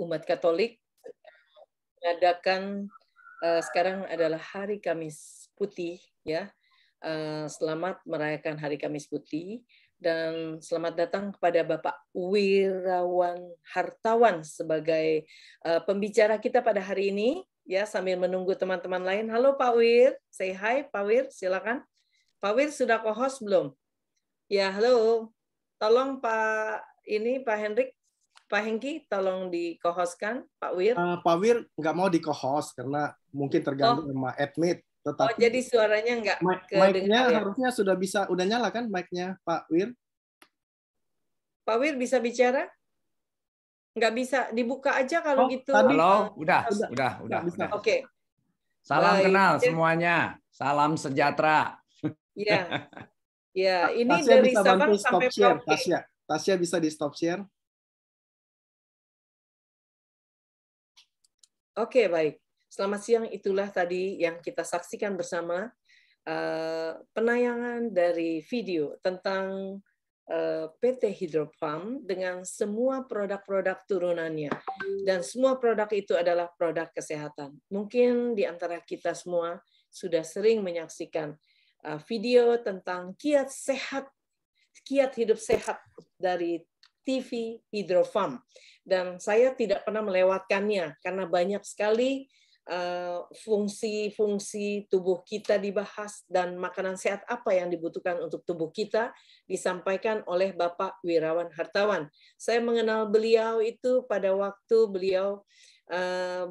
umat Katolik mengadakan uh, sekarang adalah Hari Kamis Putih ya. Uh, selamat merayakan Hari Kamis Putih dan selamat datang kepada Bapak Wirawan Hartawan sebagai uh, pembicara kita pada hari ini ya sambil menunggu teman-teman lain. Halo Pak Wir, say hi Pak Wir, silakan. Pak Wir sudah co-host belum? Ya, halo. Tolong Pak ini Pak Hendrik Pak Hengki, tolong di co-hostkan, Pak Wir. Uh, Pak Wir nggak mau di co-host karena mungkin terganggu oh. sama admit. Tetapi oh, jadi suaranya nggak mic-nya ya? harusnya sudah bisa, udah nyala kan mic-nya Pak Wir? Pak Wir bisa bicara? Nggak bisa, dibuka aja kalau oh, gitu. Tadi, Halo, udah, udah, udah, udah. udah. Oke. Okay. Salam Baik. kenal semuanya, salam sejahtera. Iya, ya. Ini Tasya dari Sabang sampai share. Tasya, Tasya bisa di stop share. Oke, baik. Selamat siang. Itulah tadi yang kita saksikan bersama uh, penayangan dari video tentang uh, eh, PT Hydrofarm dengan semua produk-produk turunannya. Dan semua produk itu adalah produk kesehatan. Mungkin di antara kita semua sudah sering menyaksikan uh, video tentang kiat sehat, kiat hidup sehat dari TV Hydrofarm dan saya tidak pernah melewatkannya karena banyak sekali eh, fungsi-fungsi tubuh kita dibahas dan makanan sehat apa yang dibutuhkan untuk tubuh kita disampaikan oleh Bapak Wirawan Hartawan. Saya mengenal beliau itu pada waktu beliau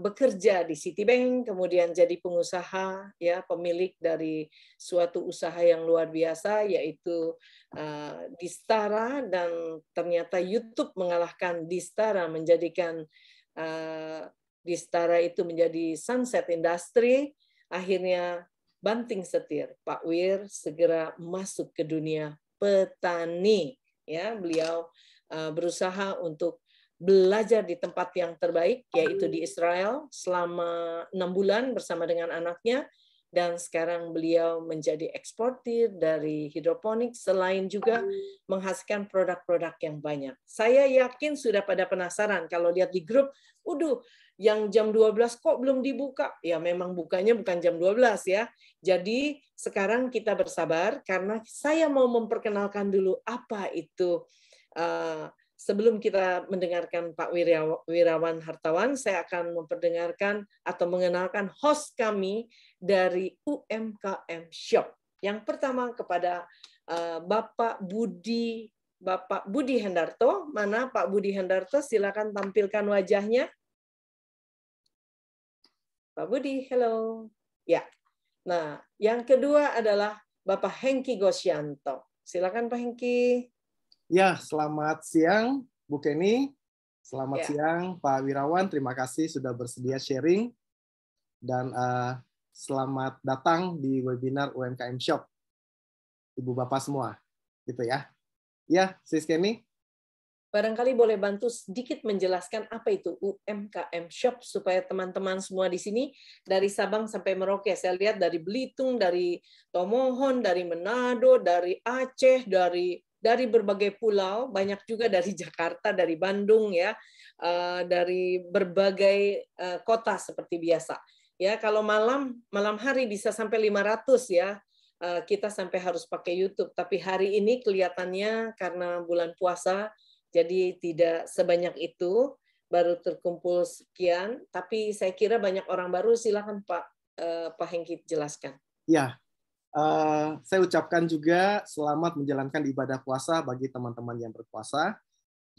bekerja di Citibank, kemudian jadi pengusaha, ya pemilik dari suatu usaha yang luar biasa, yaitu uh, Distara, dan ternyata YouTube mengalahkan Distara, menjadikan uh, Distara itu menjadi sunset industry, akhirnya banting setir. Pak Wir segera masuk ke dunia petani. Ya, beliau uh, berusaha untuk belajar di tempat yang terbaik, yaitu di Israel selama enam bulan bersama dengan anaknya, dan sekarang beliau menjadi eksportir dari hidroponik selain juga menghasilkan produk-produk yang banyak. Saya yakin sudah pada penasaran kalau lihat di grup, udah yang jam 12 kok belum dibuka? Ya memang bukanya bukan jam 12 ya. Jadi sekarang kita bersabar karena saya mau memperkenalkan dulu apa itu uh, sebelum kita mendengarkan Pak Wirawan Hartawan, saya akan memperdengarkan atau mengenalkan host kami dari UMKM Shop. Yang pertama kepada eh, Bapak Budi Bapak Budi Hendarto. Mana Pak Budi Hendarto? Silakan tampilkan wajahnya. Pak Budi, hello. Ya. Nah, yang kedua adalah Bapak Hengki Gosyanto. Silakan Pak Hengki. Ya, selamat siang Bu Kenny. Selamat ya. siang Pak Wirawan. Terima kasih sudah bersedia sharing. Dan uh, selamat datang di webinar UMKM Shop. Ibu Bapak semua. Gitu ya. Ya, Sis Kenny. Barangkali boleh bantu sedikit menjelaskan apa itu UMKM Shop supaya teman-teman semua di sini dari Sabang sampai Merauke. Saya lihat dari Belitung, dari Tomohon, dari Manado, dari Aceh, dari dari berbagai pulau, banyak juga dari Jakarta, dari Bandung ya, eh, dari berbagai eh, kota seperti biasa. Ya, kalau malam malam hari bisa sampai 500 ya. Eh, kita sampai harus pakai YouTube, tapi hari ini kelihatannya karena bulan puasa jadi tidak sebanyak itu, baru terkumpul sekian, tapi saya kira banyak orang baru silakan Pak Pak Hengki jelaskan. Ya, Uh, saya ucapkan juga selamat menjalankan ibadah puasa bagi teman-teman yang berpuasa,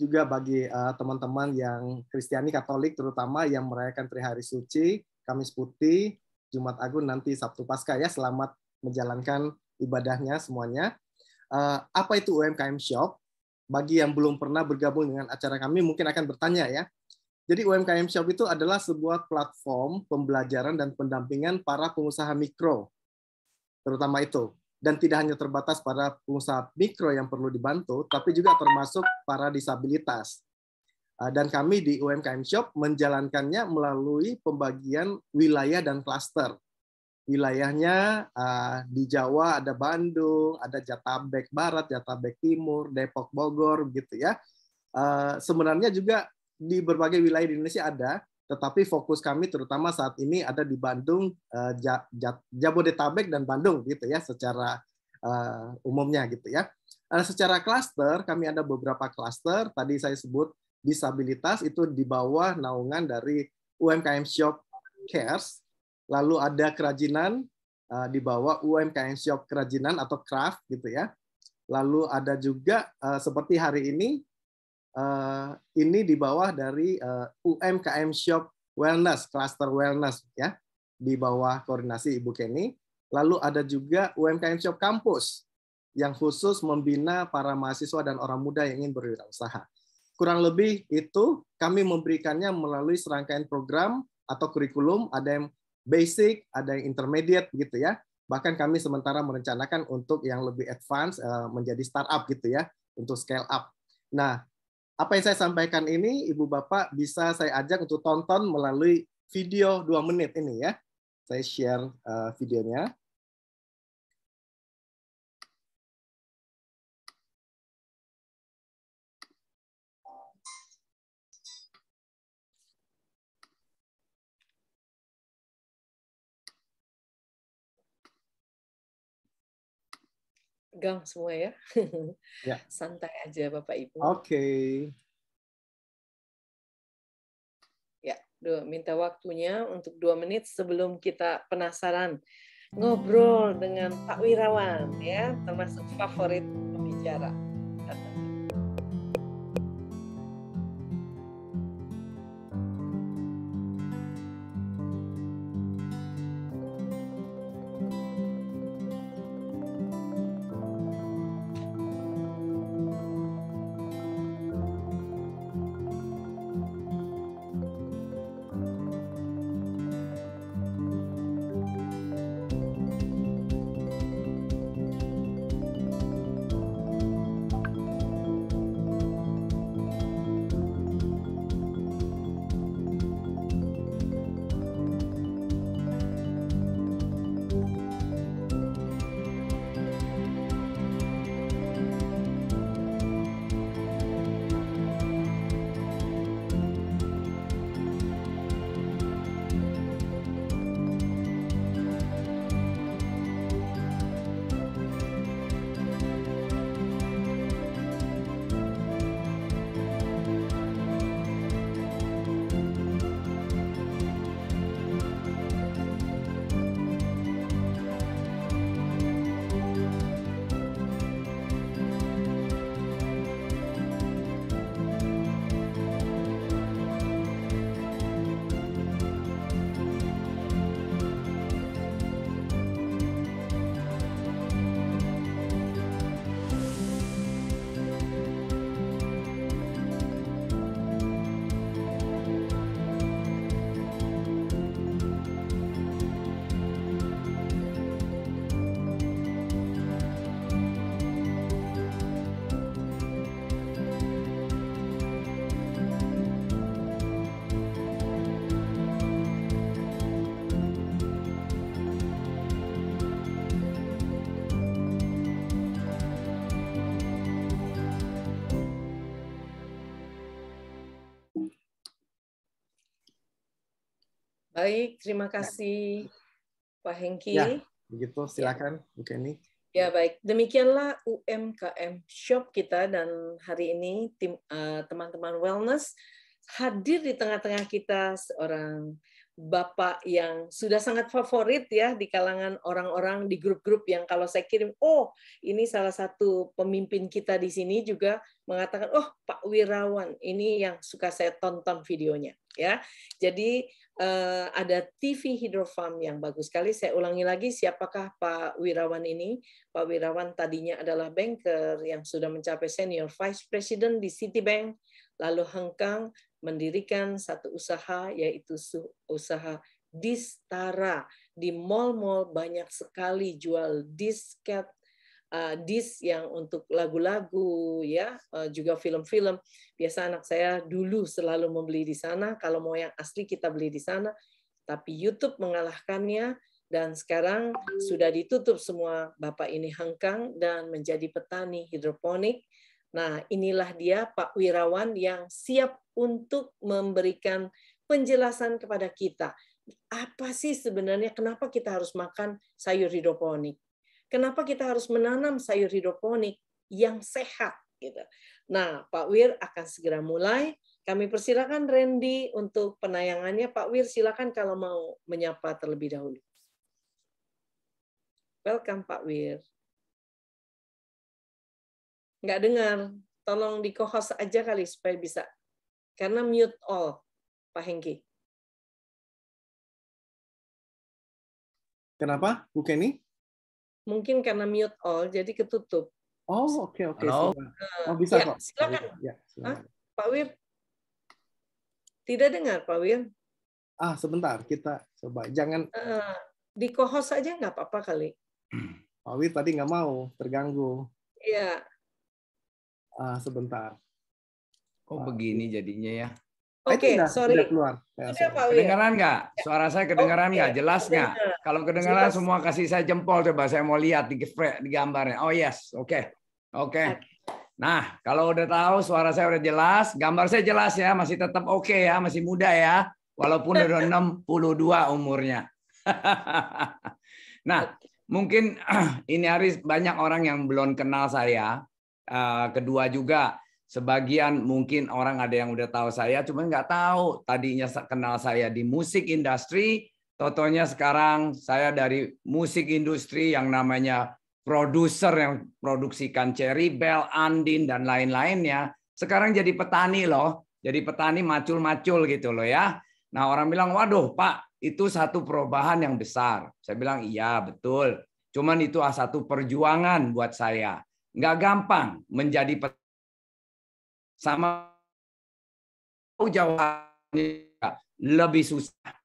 juga bagi eh, teman-teman yang Kristiani Katolik terutama yang merayakan Tri Hari Suci, Kamis Putih, Jumat Agung nanti Sabtu Paskah ya. Selamat menjalankan ibadahnya semuanya. Uh, apa itu UMKM Shop? Bagi yang belum pernah bergabung dengan acara kami mungkin akan bertanya ya. Jadi UMKM Shop itu adalah sebuah platform pembelajaran dan pendampingan para pengusaha mikro terutama itu. Dan tidak hanya terbatas pada pengusaha mikro yang perlu dibantu, tapi juga termasuk para disabilitas. Ah, dan kami di UMKM Shop menjalankannya melalui pembagian wilayah dan klaster. Wilayahnya ah, di Jawa ada Bandung, ada Jatabek Barat, Jatabek Timur, Depok, Bogor, gitu ya. Ah, sebenarnya juga di berbagai wilayah di Indonesia ada, tetapi fokus kami terutama saat ini ada di Bandung, uh, Jabodetabek dan Bandung gitu ya secara uh, umumnya gitu ya. Uh, secara klaster kami ada beberapa klaster. Tadi saya sebut disabilitas itu di bawah naungan dari UMKM Shop Cares. Lalu ada kerajinan di bawah UMKM Shop Kerajinan atau Craft gitu ya. Lalu ada juga seperti hari ini uh, ini di bawah dari uh, UMKM Shop Wellness, Cluster Wellness ya, di bawah koordinasi Ibu Kenny. Lalu ada juga UMKM Shop Kampus yang khusus membina para mahasiswa dan orang muda yang ingin berwirausaha. Kurang lebih itu kami memberikannya melalui serangkaian program atau kurikulum, ada yang basic, ada yang intermediate gitu ya. Bahkan kami sementara merencanakan untuk yang lebih advance eh, menjadi startup gitu ya, untuk scale up. Nah, apa yang saya sampaikan ini Ibu Bapak bisa saya ajak untuk tonton melalui video dua menit ini ya. Saya share uh, videonya. Gang semua ya. ya. Santai aja Bapak Ibu. Oke. Okay. Ya, dua, minta waktunya untuk dua menit sebelum kita penasaran ngobrol dengan Pak Wirawan ya, termasuk favorit pembicara. Baik, terima ya. kasih ya. Pak Hengki. Ya, begitu. Silakan, Bu Kenny. Ya baik, demikianlah UMKM Shop kita dan hari ini tim uh, teman-teman wellness hadir di tengah-tengah kita seorang bapak yang sudah sangat favorit ya di kalangan orang-orang di grup-grup yang kalau saya kirim, oh ini salah satu pemimpin kita di sini juga mengatakan, oh Pak Wirawan ini yang suka saya tonton videonya ya. Jadi ada TV hidrofarm yang bagus sekali. Saya ulangi lagi, siapakah Pak Wirawan ini? Pak Wirawan tadinya adalah banker yang sudah mencapai senior vice president di Citibank, lalu hengkang mendirikan satu usaha yaitu usaha Distara. Di mall-mall banyak sekali jual disket, uh, dis yang untuk lagu-lagu ya uh, juga film-film. Biasa anak saya dulu selalu membeli di sana. Kalau mau yang asli kita beli di sana. Tapi YouTube mengalahkannya. Dan sekarang sudah ditutup semua bapak ini hengkang dan menjadi petani hidroponik. Nah, inilah dia Pak Wirawan yang siap untuk memberikan penjelasan kepada kita. Apa sih sebenarnya kenapa kita harus makan sayur hidroponik? Kenapa kita harus menanam sayur hidroponik yang sehat gitu. Nah, Pak Wir akan segera mulai. Kami persilakan Randy untuk penayangannya. Pak Wir silakan kalau mau menyapa terlebih dahulu. Welcome Pak Wir. Nggak dengar. Tolong di co-host aja kali supaya bisa. Karena mute all, Pak Hengki. Kenapa, Bu Kenny? Mungkin karena mute all, jadi ketutup. Oh, oke, okay, oke. Okay. Oh, bisa ya, kok. Silakan. Ya, silakan. Pak Wir. Tidak dengar, Pak Wir. Ah, sebentar. Kita coba. Jangan... Uh, di co-host aja nggak apa-apa kali. Pak Wir tadi nggak mau, terganggu. Iya. Ah, sebentar. Oh, begini jadinya ya. Oke, okay, sorry. Sudah keluar. Ya, sudah, Pak kedengaran nggak? Suara saya kedengaran nggak? Okay. Jelas nggak? Kalau kedengaran Jelas. semua kasih saya jempol coba. Saya mau lihat di, di gambarnya. Oh yes, oke. Okay. Oke. Okay. Nah, kalau udah tahu suara saya udah jelas, gambar saya jelas ya, masih tetap oke okay ya, masih muda ya, walaupun udah 62 umurnya. nah, mungkin ini hari banyak orang yang belum kenal saya. Uh, kedua juga sebagian mungkin orang ada yang udah tahu saya, cuma nggak tahu tadinya kenal saya di musik industri, totonya sekarang saya dari musik industri yang namanya produser yang produksikan Cherry Bell, Andin dan lain-lainnya. Sekarang jadi petani loh, jadi petani macul-macul gitu loh ya. Nah orang bilang, waduh Pak, itu satu perubahan yang besar. Saya bilang, iya betul. Cuman itu satu perjuangan buat saya. Nggak gampang menjadi petani sama jauh lebih susah.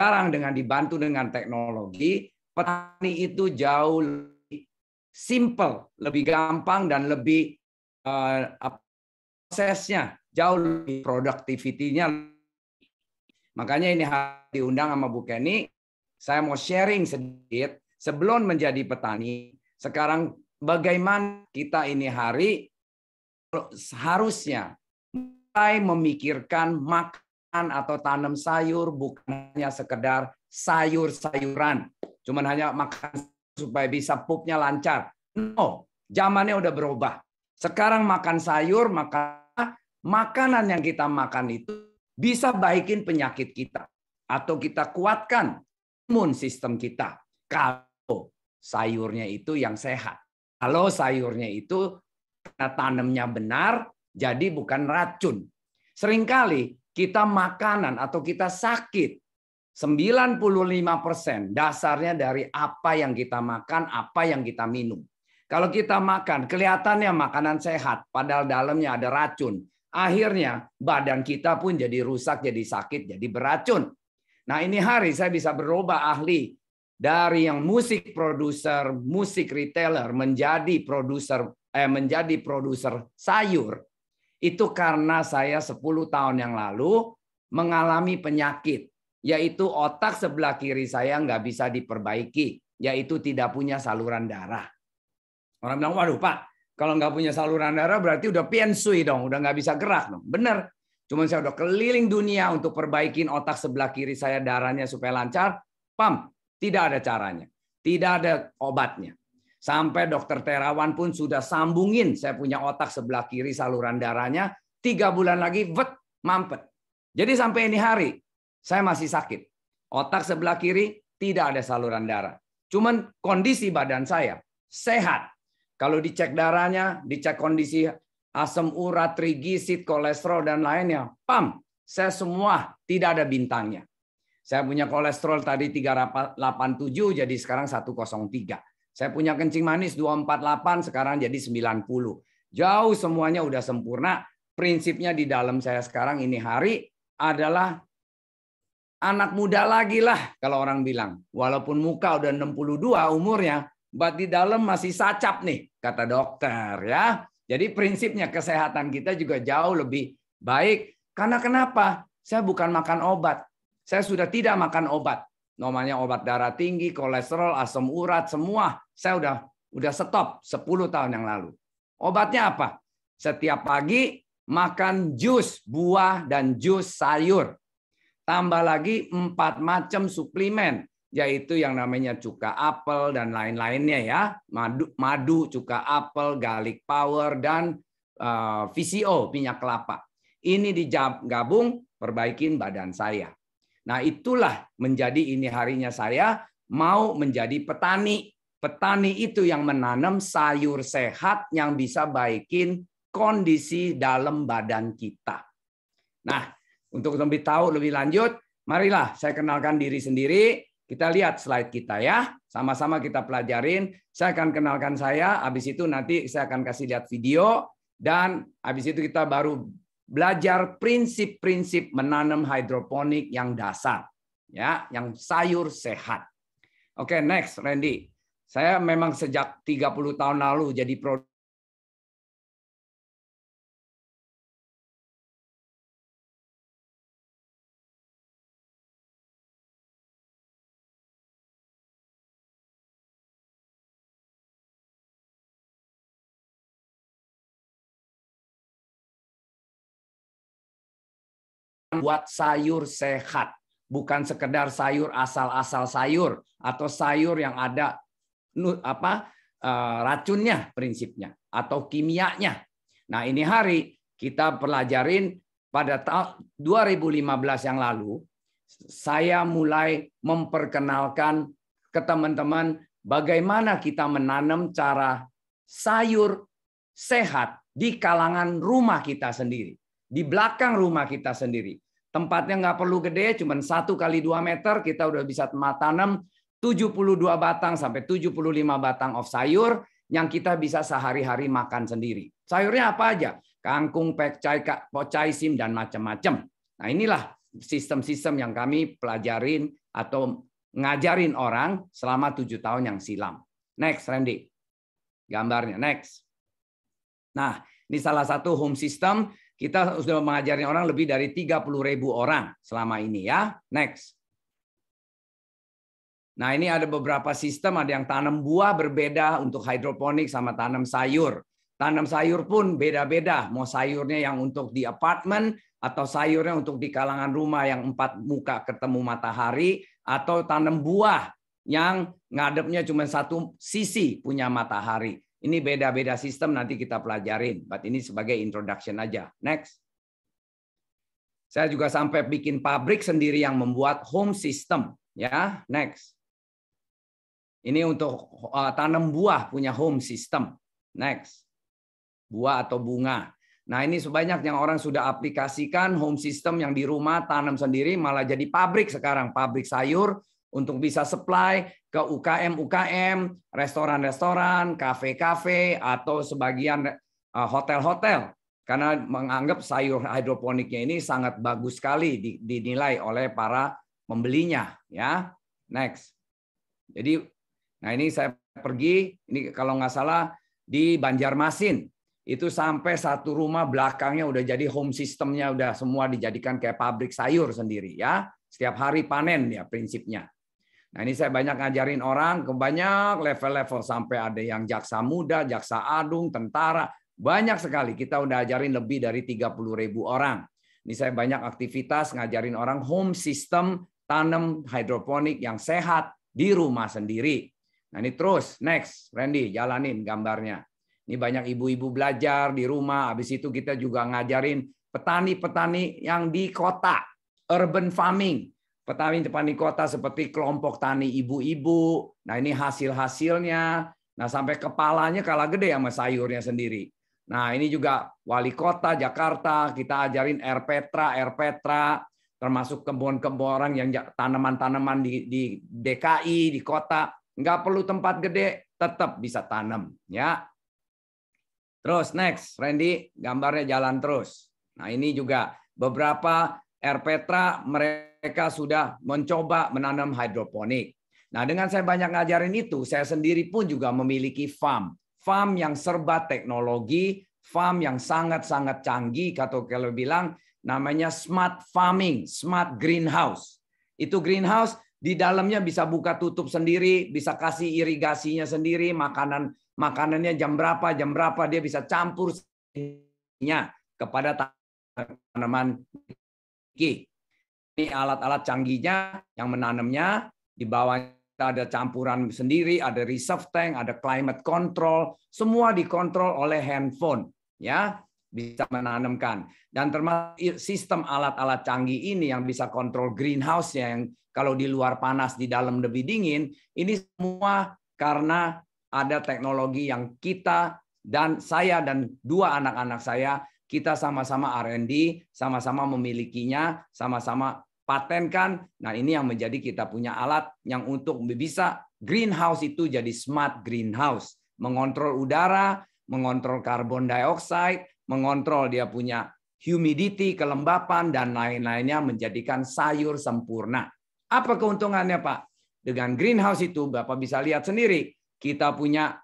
Sekarang dengan dibantu dengan teknologi, petani itu jauh lebih simple, lebih gampang dan lebih uh, prosesnya jauh lebih produktivitinya. Makanya ini harus diundang sama Bu Kenny. Saya mau sharing sedikit sebelum menjadi petani. Sekarang bagaimana kita ini hari harusnya mulai memikirkan makan atau tanam sayur bukan hanya sekedar sayur-sayuran, cuman hanya makan supaya bisa pupnya lancar. No, zamannya udah berubah. Sekarang makan sayur, maka makanan yang kita makan itu bisa baikin penyakit kita atau kita kuatkan imun sistem kita kalau sayurnya itu yang sehat. Kalau sayurnya itu karena tanamnya benar, jadi bukan racun. Seringkali kita makanan atau kita sakit 95% dasarnya dari apa yang kita makan, apa yang kita minum. Kalau kita makan, kelihatannya makanan sehat, padahal dalamnya ada racun. Akhirnya badan kita pun jadi rusak, jadi sakit, jadi beracun. Nah ini hari saya bisa berubah ahli dari yang musik produser, musik retailer menjadi produser eh, menjadi produser sayur itu karena saya 10 tahun yang lalu mengalami penyakit yaitu otak sebelah kiri saya nggak bisa diperbaiki yaitu tidak punya saluran darah. Orang bilang, waduh Pak, kalau nggak punya saluran darah berarti udah piensui dong, udah nggak bisa gerak dong. Bener. Cuman saya udah keliling dunia untuk perbaikin otak sebelah kiri saya darahnya supaya lancar. Pam, tidak ada caranya. Tidak ada obatnya. Sampai dokter Terawan pun sudah sambungin saya punya otak sebelah kiri saluran darahnya. Tiga bulan lagi, vet, mampet. Jadi sampai ini hari, saya masih sakit. Otak sebelah kiri tidak ada saluran darah. Cuman kondisi badan saya sehat. Kalau dicek darahnya, dicek kondisi asam urat, triglisid, kolesterol, dan lainnya, pam, saya semua tidak ada bintangnya. Saya punya kolesterol tadi 387, jadi sekarang 103. Saya punya kencing manis 248, sekarang jadi 90. Jauh semuanya udah sempurna. Prinsipnya di dalam saya sekarang ini hari adalah anak muda lagi lah kalau orang bilang. Walaupun muka udah 62 umurnya, but di dalam masih sacap nih, kata dokter ya. Jadi prinsipnya kesehatan kita juga jauh lebih baik. Karena kenapa? Saya bukan makan obat. Saya sudah tidak makan obat namanya obat darah tinggi, kolesterol, asam urat, semua saya udah udah stop 10 tahun yang lalu. Obatnya apa? Setiap pagi makan jus buah dan jus sayur. Tambah lagi empat macam suplemen, yaitu yang namanya cuka apel dan lain-lainnya ya. Madu, madu, cuka apel, garlic power, dan uh, eh, VCO, minyak kelapa. Ini digabung, perbaikin badan saya. Nah itulah menjadi ini harinya saya mau menjadi petani. Petani itu yang menanam sayur sehat yang bisa baikin kondisi dalam badan kita. Nah, untuk lebih tahu lebih lanjut, marilah saya kenalkan diri sendiri. Kita lihat slide kita ya. Sama-sama kita pelajarin. Saya akan kenalkan saya, habis itu nanti saya akan kasih lihat video dan habis itu kita baru belajar prinsip-prinsip menanam hidroponik yang dasar ya, yang sayur sehat. Oke, next Randy. Saya memang sejak 30 tahun lalu jadi produk buat sayur sehat, bukan sekedar sayur asal-asal sayur atau sayur yang ada apa eh, racunnya prinsipnya atau kimianya. Nah, ini hari kita pelajarin pada tahun 2015 yang lalu saya mulai memperkenalkan ke teman-teman bagaimana kita menanam cara sayur sehat di kalangan rumah kita sendiri di belakang rumah kita sendiri. Tempatnya nggak perlu gede, cuma satu kali dua meter kita udah bisa tanam 72 batang sampai 75 batang of sayur yang kita bisa sehari-hari makan sendiri. Sayurnya apa aja? Kangkung, pecai, pocai, sim, dan macam-macam. Nah inilah sistem-sistem yang kami pelajarin atau ngajarin orang selama tujuh tahun yang silam. Next, Randy. Gambarnya, next. Nah, ini salah satu home system kita sudah mengajari orang lebih dari 30 ribu orang selama ini ya. Next. Nah ini ada beberapa sistem, ada yang tanam buah berbeda untuk hidroponik sama tanam sayur. Tanam sayur pun beda-beda, mau sayurnya yang untuk di apartemen atau sayurnya untuk di kalangan rumah yang empat muka ketemu matahari atau tanam buah yang ngadepnya cuma satu sisi punya matahari. Ini beda-beda sistem nanti kita pelajarin. But ini sebagai introduction aja. Next. Saya juga sampai bikin pabrik sendiri yang membuat home system. Ya, next. Ini untuk uh, tanam buah punya home system. Next. Buah atau bunga. Nah ini sebanyak yang orang sudah aplikasikan home system yang di rumah tanam sendiri malah jadi pabrik sekarang. Pabrik sayur untuk bisa supply ke UKM-UKM, restoran-restoran, kafe-kafe, atau sebagian eh, hotel-hotel. Karena menganggap sayur hidroponiknya ini sangat bagus sekali dinilai oleh para pembelinya. Ya, Next. Jadi, nah ini saya pergi, ini kalau nggak salah di Banjarmasin. Itu sampai satu rumah belakangnya udah jadi home systemnya udah semua dijadikan kayak pabrik sayur sendiri ya. Setiap hari panen ya prinsipnya. Nah ini saya banyak ngajarin orang ke banyak level-level sampai ada yang jaksa muda, jaksa agung, tentara, banyak sekali. Kita udah ajarin lebih dari 30 ribu orang. Ini saya banyak aktivitas ngajarin orang home system tanam hidroponik yang sehat di rumah sendiri. Nah ini terus, next, Randy, jalanin gambarnya. Ini banyak ibu-ibu belajar di rumah. Habis itu kita juga ngajarin petani-petani yang di kota, urban farming petani-petani kota seperti kelompok tani ibu-ibu. Nah ini hasil-hasilnya. Nah sampai kepalanya kalah gede sama sayurnya sendiri. Nah ini juga wali kota Jakarta kita ajarin air petra, air petra, termasuk kebun-kebun orang yang tanaman-tanaman di, di DKI di kota nggak perlu tempat gede tetap bisa tanam ya. Terus next, Randy gambarnya jalan terus. Nah ini juga beberapa air petra mereka mereka sudah mencoba menanam hidroponik. Nah, dengan saya banyak ngajarin itu, saya sendiri pun juga memiliki farm. Farm yang serba teknologi, farm yang sangat-sangat canggih, atau kalau bilang namanya smart farming, smart greenhouse. Itu greenhouse di dalamnya bisa buka tutup sendiri, bisa kasih irigasinya sendiri, makanan makanannya jam berapa, jam berapa dia bisa campur kepada tanaman alat-alat canggihnya yang menanamnya di bawah ada campuran sendiri, ada reserve tank, ada climate control, semua dikontrol oleh handphone, ya bisa menanamkan. Dan termasuk sistem alat-alat canggih ini yang bisa kontrol greenhouse yang kalau di luar panas di dalam lebih dingin ini semua karena ada teknologi yang kita dan saya dan dua anak-anak saya kita sama-sama R&D, sama-sama memilikinya, sama-sama patenkan. Nah, ini yang menjadi kita punya alat yang untuk bisa greenhouse itu jadi smart greenhouse, mengontrol udara, mengontrol karbon dioxide, mengontrol dia punya humidity, kelembapan dan lain-lainnya menjadikan sayur sempurna. Apa keuntungannya, Pak? Dengan greenhouse itu Bapak bisa lihat sendiri, kita punya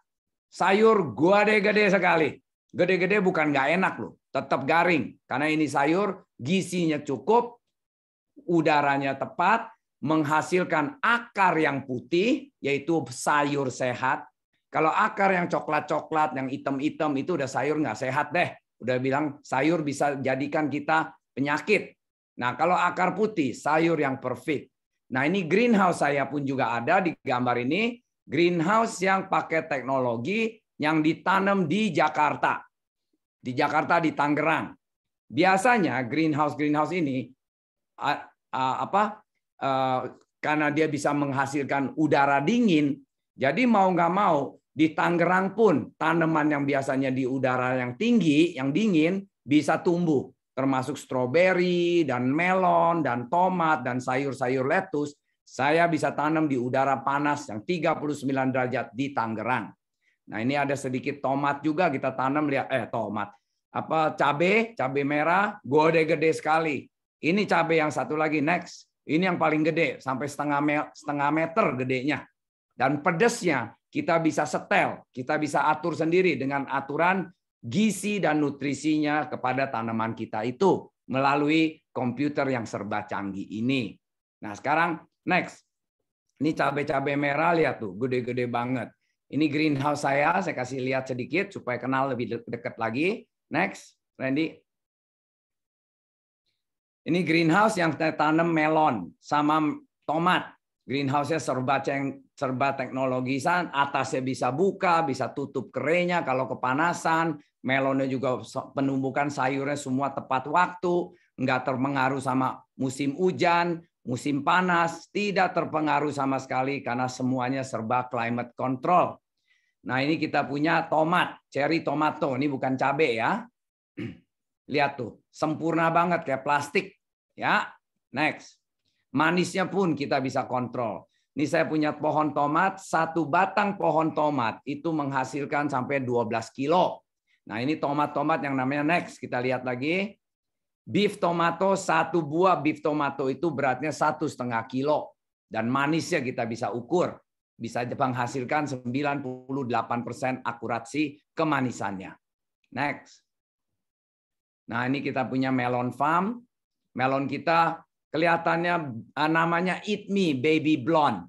sayur gede-gede sekali. Gede-gede bukan nggak enak loh, tetap garing. Karena ini sayur gizinya cukup, udaranya tepat, menghasilkan akar yang putih, yaitu sayur sehat. Kalau akar yang coklat-coklat, yang hitam-hitam itu udah sayur nggak sehat deh. Udah bilang sayur bisa jadikan kita penyakit. Nah kalau akar putih, sayur yang perfect. Nah ini greenhouse saya pun juga ada di gambar ini. Greenhouse yang pakai teknologi yang ditanam di Jakarta di Jakarta di Tangerang. Biasanya greenhouse greenhouse ini apa karena dia bisa menghasilkan udara dingin, jadi mau nggak mau di Tangerang pun tanaman yang biasanya di udara yang tinggi, yang dingin bisa tumbuh, termasuk stroberi dan melon dan tomat dan sayur-sayur lettuce. Saya bisa tanam di udara panas yang 39 derajat di Tangerang. Nah, ini ada sedikit tomat juga kita tanam lihat eh tomat. Apa cabe, cabe merah, gede-gede sekali. Ini cabe yang satu lagi next. Ini yang paling gede sampai setengah setengah meter gedenya. Dan pedesnya kita bisa setel, kita bisa atur sendiri dengan aturan gizi dan nutrisinya kepada tanaman kita itu melalui komputer yang serba canggih ini. Nah, sekarang next. Ini cabai-cabai merah lihat tuh, gede-gede banget. Ini greenhouse saya, saya kasih lihat sedikit supaya kenal lebih dekat lagi. Next, Randy. Ini greenhouse yang tanam melon sama tomat. Greenhouse-nya serba ceng, serba teknologisan, atasnya bisa buka, bisa tutup kerennya kalau kepanasan, melonnya juga penumbukan sayurnya semua tepat waktu, nggak terpengaruh sama musim hujan, musim panas, tidak terpengaruh sama sekali karena semuanya serba climate control. Nah ini kita punya tomat, cherry tomato, ini bukan cabai ya. Lihat tuh, sempurna banget kayak plastik. Ya, next. Manisnya pun kita bisa kontrol. Ini saya punya pohon tomat, satu batang pohon tomat itu menghasilkan sampai 12 kilo. Nah ini tomat-tomat yang namanya next. Kita lihat lagi. Beef tomato satu buah beef tomato itu beratnya satu setengah kilo dan manisnya kita bisa ukur bisa menghasilkan 98% akurasi kemanisannya. Next. Nah ini kita punya melon farm. Melon kita kelihatannya eh, namanya Eat Me Baby Blonde.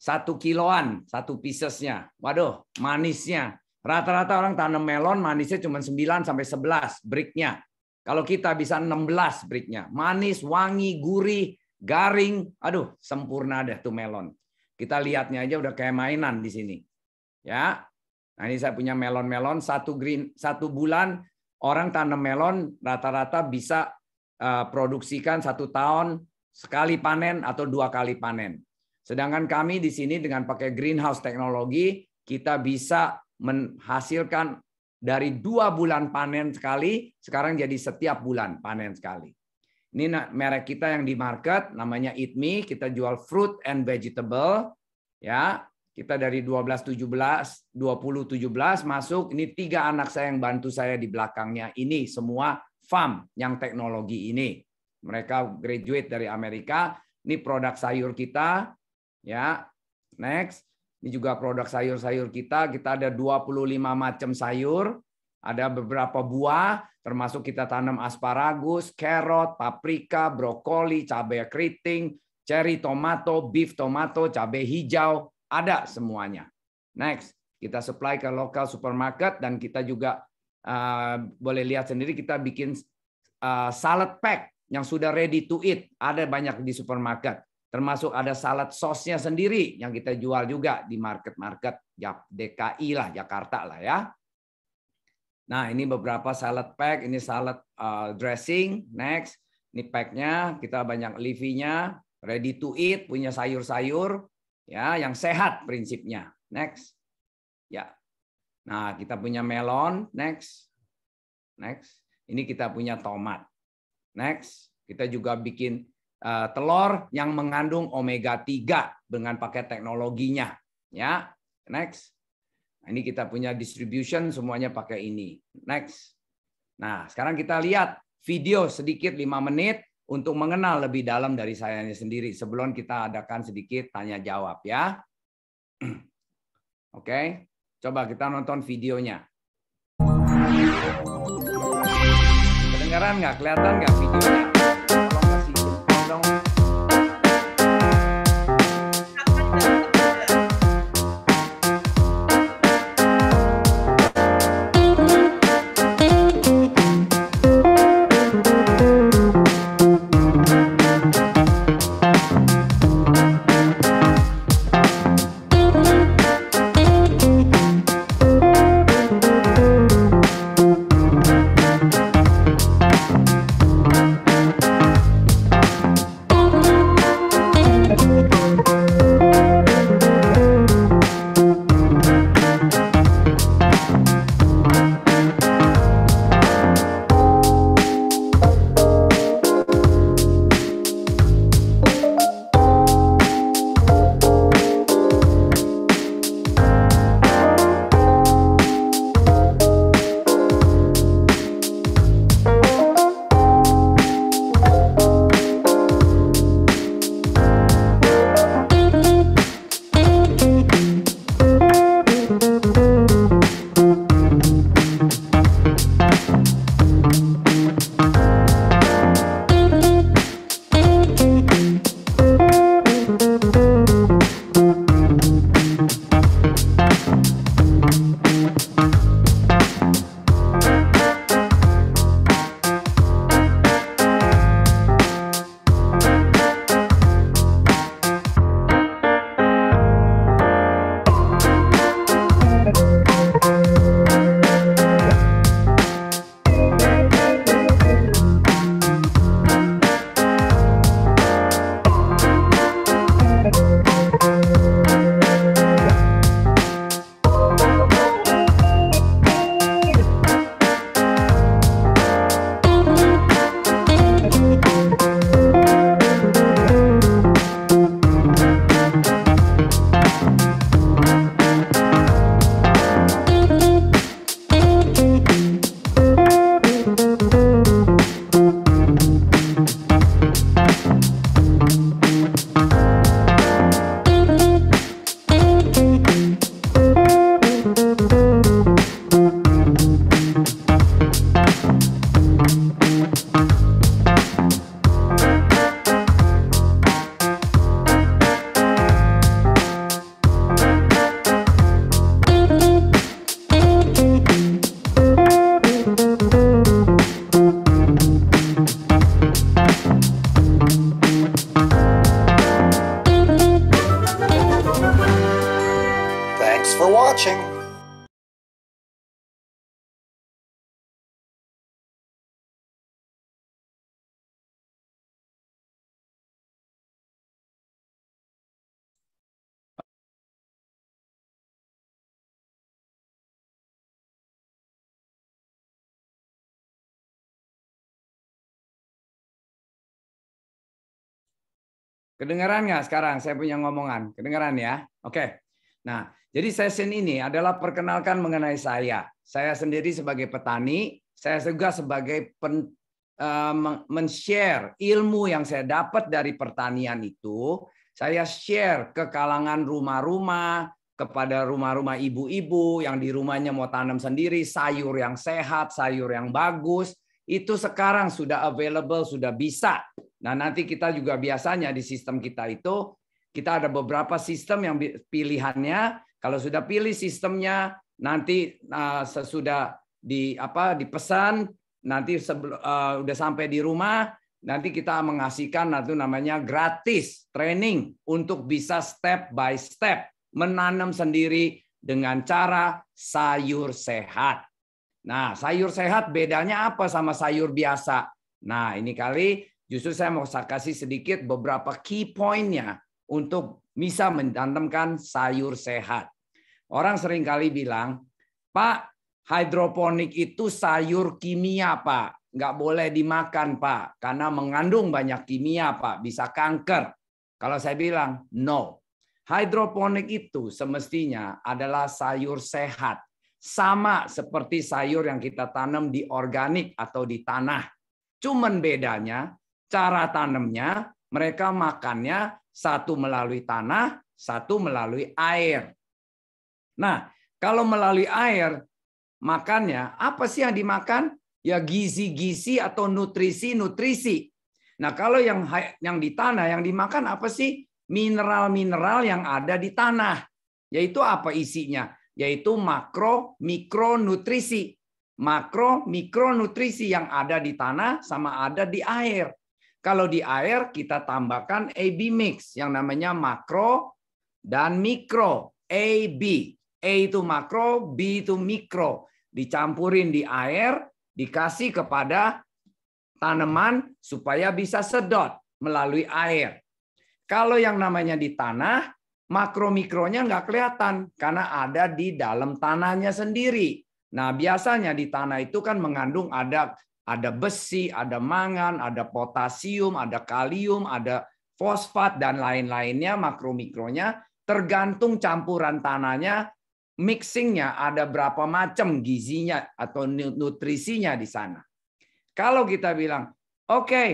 Satu kiloan, satu piecesnya. Waduh, manisnya. Rata-rata orang tanam melon manisnya cuma 9 sampai 11 bricknya. Kalau kita bisa 16 breaknya. Manis, wangi, gurih, garing. Aduh, sempurna deh tuh melon. Kita lihatnya aja udah kayak mainan di sini. Ya. Nah, ini saya punya melon-melon satu green satu bulan orang tanam melon rata-rata bisa produksikan satu tahun sekali panen atau dua kali panen. Sedangkan kami di sini dengan pakai greenhouse teknologi kita bisa menghasilkan dari dua bulan panen sekali, sekarang jadi setiap bulan panen sekali. Ini merek kita yang di market, namanya Eat Me. Kita jual fruit and vegetable. Ya, kita dari 12 17, 20 17 masuk. Ini tiga anak saya yang bantu saya di belakangnya. Ini semua farm yang teknologi ini. Mereka graduate dari Amerika. Ini produk sayur kita. Ya, next. Ini juga produk sayur-sayur kita. Kita ada 25 macam sayur. Ada beberapa buah, termasuk kita tanam asparagus, carrot, paprika, brokoli, cabai keriting, cherry tomato, beef tomato, cabai hijau. Ada semuanya. Next, kita supply ke lokal supermarket dan kita juga uh, boleh lihat sendiri kita bikin uh, salad pack yang sudah ready to eat. Ada banyak di supermarket. Termasuk ada salad sosnya sendiri yang kita jual juga di market-market DKI lah, Jakarta lah ya. Nah, ini beberapa salad pack, ini salad uh, dressing, next. Ini packnya, kita banyak livinya, ready to eat, punya sayur-sayur, ya, yang sehat prinsipnya. Next. Ya. Nah, kita punya melon, next. Next. Ini kita punya tomat. Next. Kita juga bikin uh, telur yang mengandung omega 3 dengan pakai teknologinya, ya. Next. Nah, ini kita punya distribution semuanya pakai ini. Next. Nah, sekarang kita lihat video sedikit 5 menit untuk mengenal lebih dalam dari saya sendiri sebelum kita adakan sedikit tanya jawab ya. Oke, coba kita nonton videonya. Kedengaran nggak? Kelihatan nggak videonya? Kedengaran nggak sekarang saya punya ngomongan? Kedengaran ya? Oke. Nah, jadi session ini adalah perkenalkan mengenai saya. Saya sendiri sebagai petani, saya juga sebagai pen, uh, men-share ilmu yang saya dapat dari pertanian itu, saya share ke kalangan rumah-rumah, kepada rumah-rumah ibu-ibu yang di rumahnya mau tanam sendiri sayur yang sehat, sayur yang bagus, itu sekarang sudah available, sudah bisa Nah, nanti kita juga biasanya di sistem kita itu kita ada beberapa sistem yang pilihannya kalau sudah pilih sistemnya nanti uh, sesudah di apa dipesan nanti sebelum uh, udah sampai di rumah nanti kita mengasihkan itu namanya gratis training untuk bisa step by step menanam sendiri dengan cara sayur sehat. Nah, sayur sehat bedanya apa sama sayur biasa? Nah, ini kali justru saya mau kasih sedikit beberapa key pointnya untuk bisa menanamkan sayur sehat. Orang sering kali bilang, Pak, hidroponik itu sayur kimia, Pak. Nggak boleh dimakan, Pak. Karena mengandung banyak kimia, Pak. Bisa kanker. Kalau saya bilang, no. Hidroponik itu semestinya adalah sayur sehat. Sama seperti sayur yang kita tanam di organik atau di tanah. Cuman bedanya, cara tanamnya, mereka makannya satu melalui tanah, satu melalui air. Nah, kalau melalui air, makannya apa sih yang dimakan? Ya gizi-gizi atau nutrisi-nutrisi. Nah, kalau yang yang di tanah yang dimakan apa sih? mineral-mineral yang ada di tanah. Yaitu apa isinya? Yaitu makro, mikronutrisi. Makro, mikronutrisi yang ada di tanah sama ada di air. Kalau di air kita tambahkan AB mix yang namanya makro dan mikro. AB. A itu makro, B itu mikro. Dicampurin di air, dikasih kepada tanaman supaya bisa sedot melalui air. Kalau yang namanya di tanah, makro-mikronya nggak kelihatan karena ada di dalam tanahnya sendiri. Nah, biasanya di tanah itu kan mengandung ada ada besi, ada mangan, ada potasium, ada kalium, ada fosfat dan lain-lainnya makro-mikronya tergantung campuran tanahnya, mixingnya ada berapa macam gizinya atau nutrisinya di sana. Kalau kita bilang, oke, okay,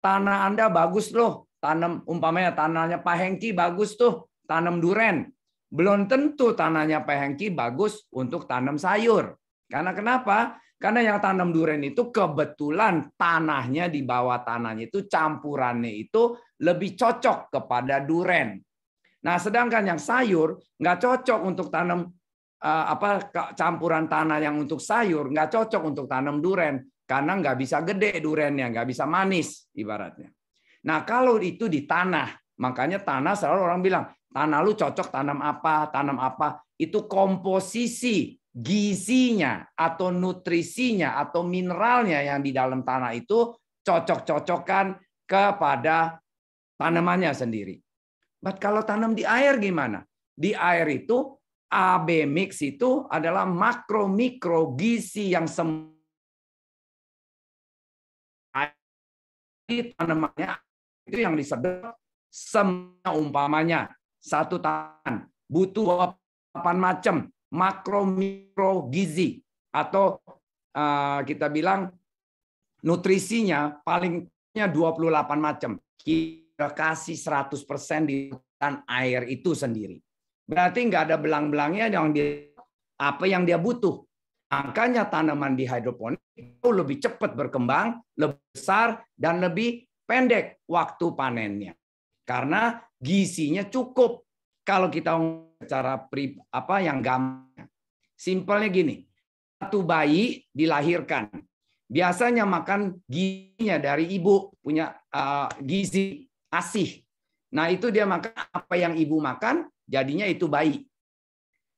tanah Anda bagus loh, tanam umpamanya tanahnya Pak Hengki bagus tuh tanam duren. Belum tentu tanahnya Pak Hengki bagus untuk tanam sayur. Karena kenapa? Karena yang tanam duren itu kebetulan tanahnya di bawah tanahnya itu campurannya itu lebih cocok kepada duren. Nah, sedangkan yang sayur nggak cocok untuk tanam uh, apa campuran tanah yang untuk sayur nggak cocok untuk tanam duren karena nggak bisa gede durennya, nggak bisa manis ibaratnya. Nah, kalau itu di tanah, makanya tanah selalu orang bilang, tanah lu cocok tanam apa, tanam apa. Itu komposisi gizinya atau nutrisinya atau mineralnya yang di dalam tanah itu cocok-cocokkan kepada tanamannya sendiri. But kalau tanam di air gimana? Di air itu AB mix itu adalah makro mikro gizi yang sem tanamannya itu yang disedot semua umpamanya satu tangan butuh delapan macam makro mikro gizi atau uh, kita bilang nutrisinya palingnya 28 macam. Kita kasih 100% di air itu sendiri. Berarti nggak ada belang-belangnya yang dia apa yang dia butuh. Makanya tanaman di hidroponik itu lebih cepat berkembang, lebih besar dan lebih pendek waktu panennya. Karena gizinya cukup. Kalau kita cara apa yang gampang. Simpelnya gini. Satu bayi dilahirkan. Biasanya makan gizinya dari ibu punya uh, gizi asih. Nah, itu dia makan apa yang ibu makan, jadinya itu bayi.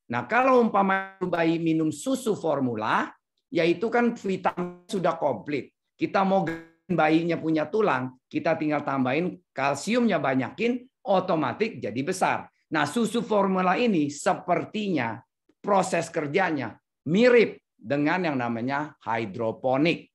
Nah, kalau umpama bayi minum susu formula, yaitu kan vitamin sudah komplit. Kita mau bayinya punya tulang, kita tinggal tambahin kalsiumnya banyakin, otomatis jadi besar. Nah, susu formula ini sepertinya proses kerjanya mirip dengan yang namanya hidroponik.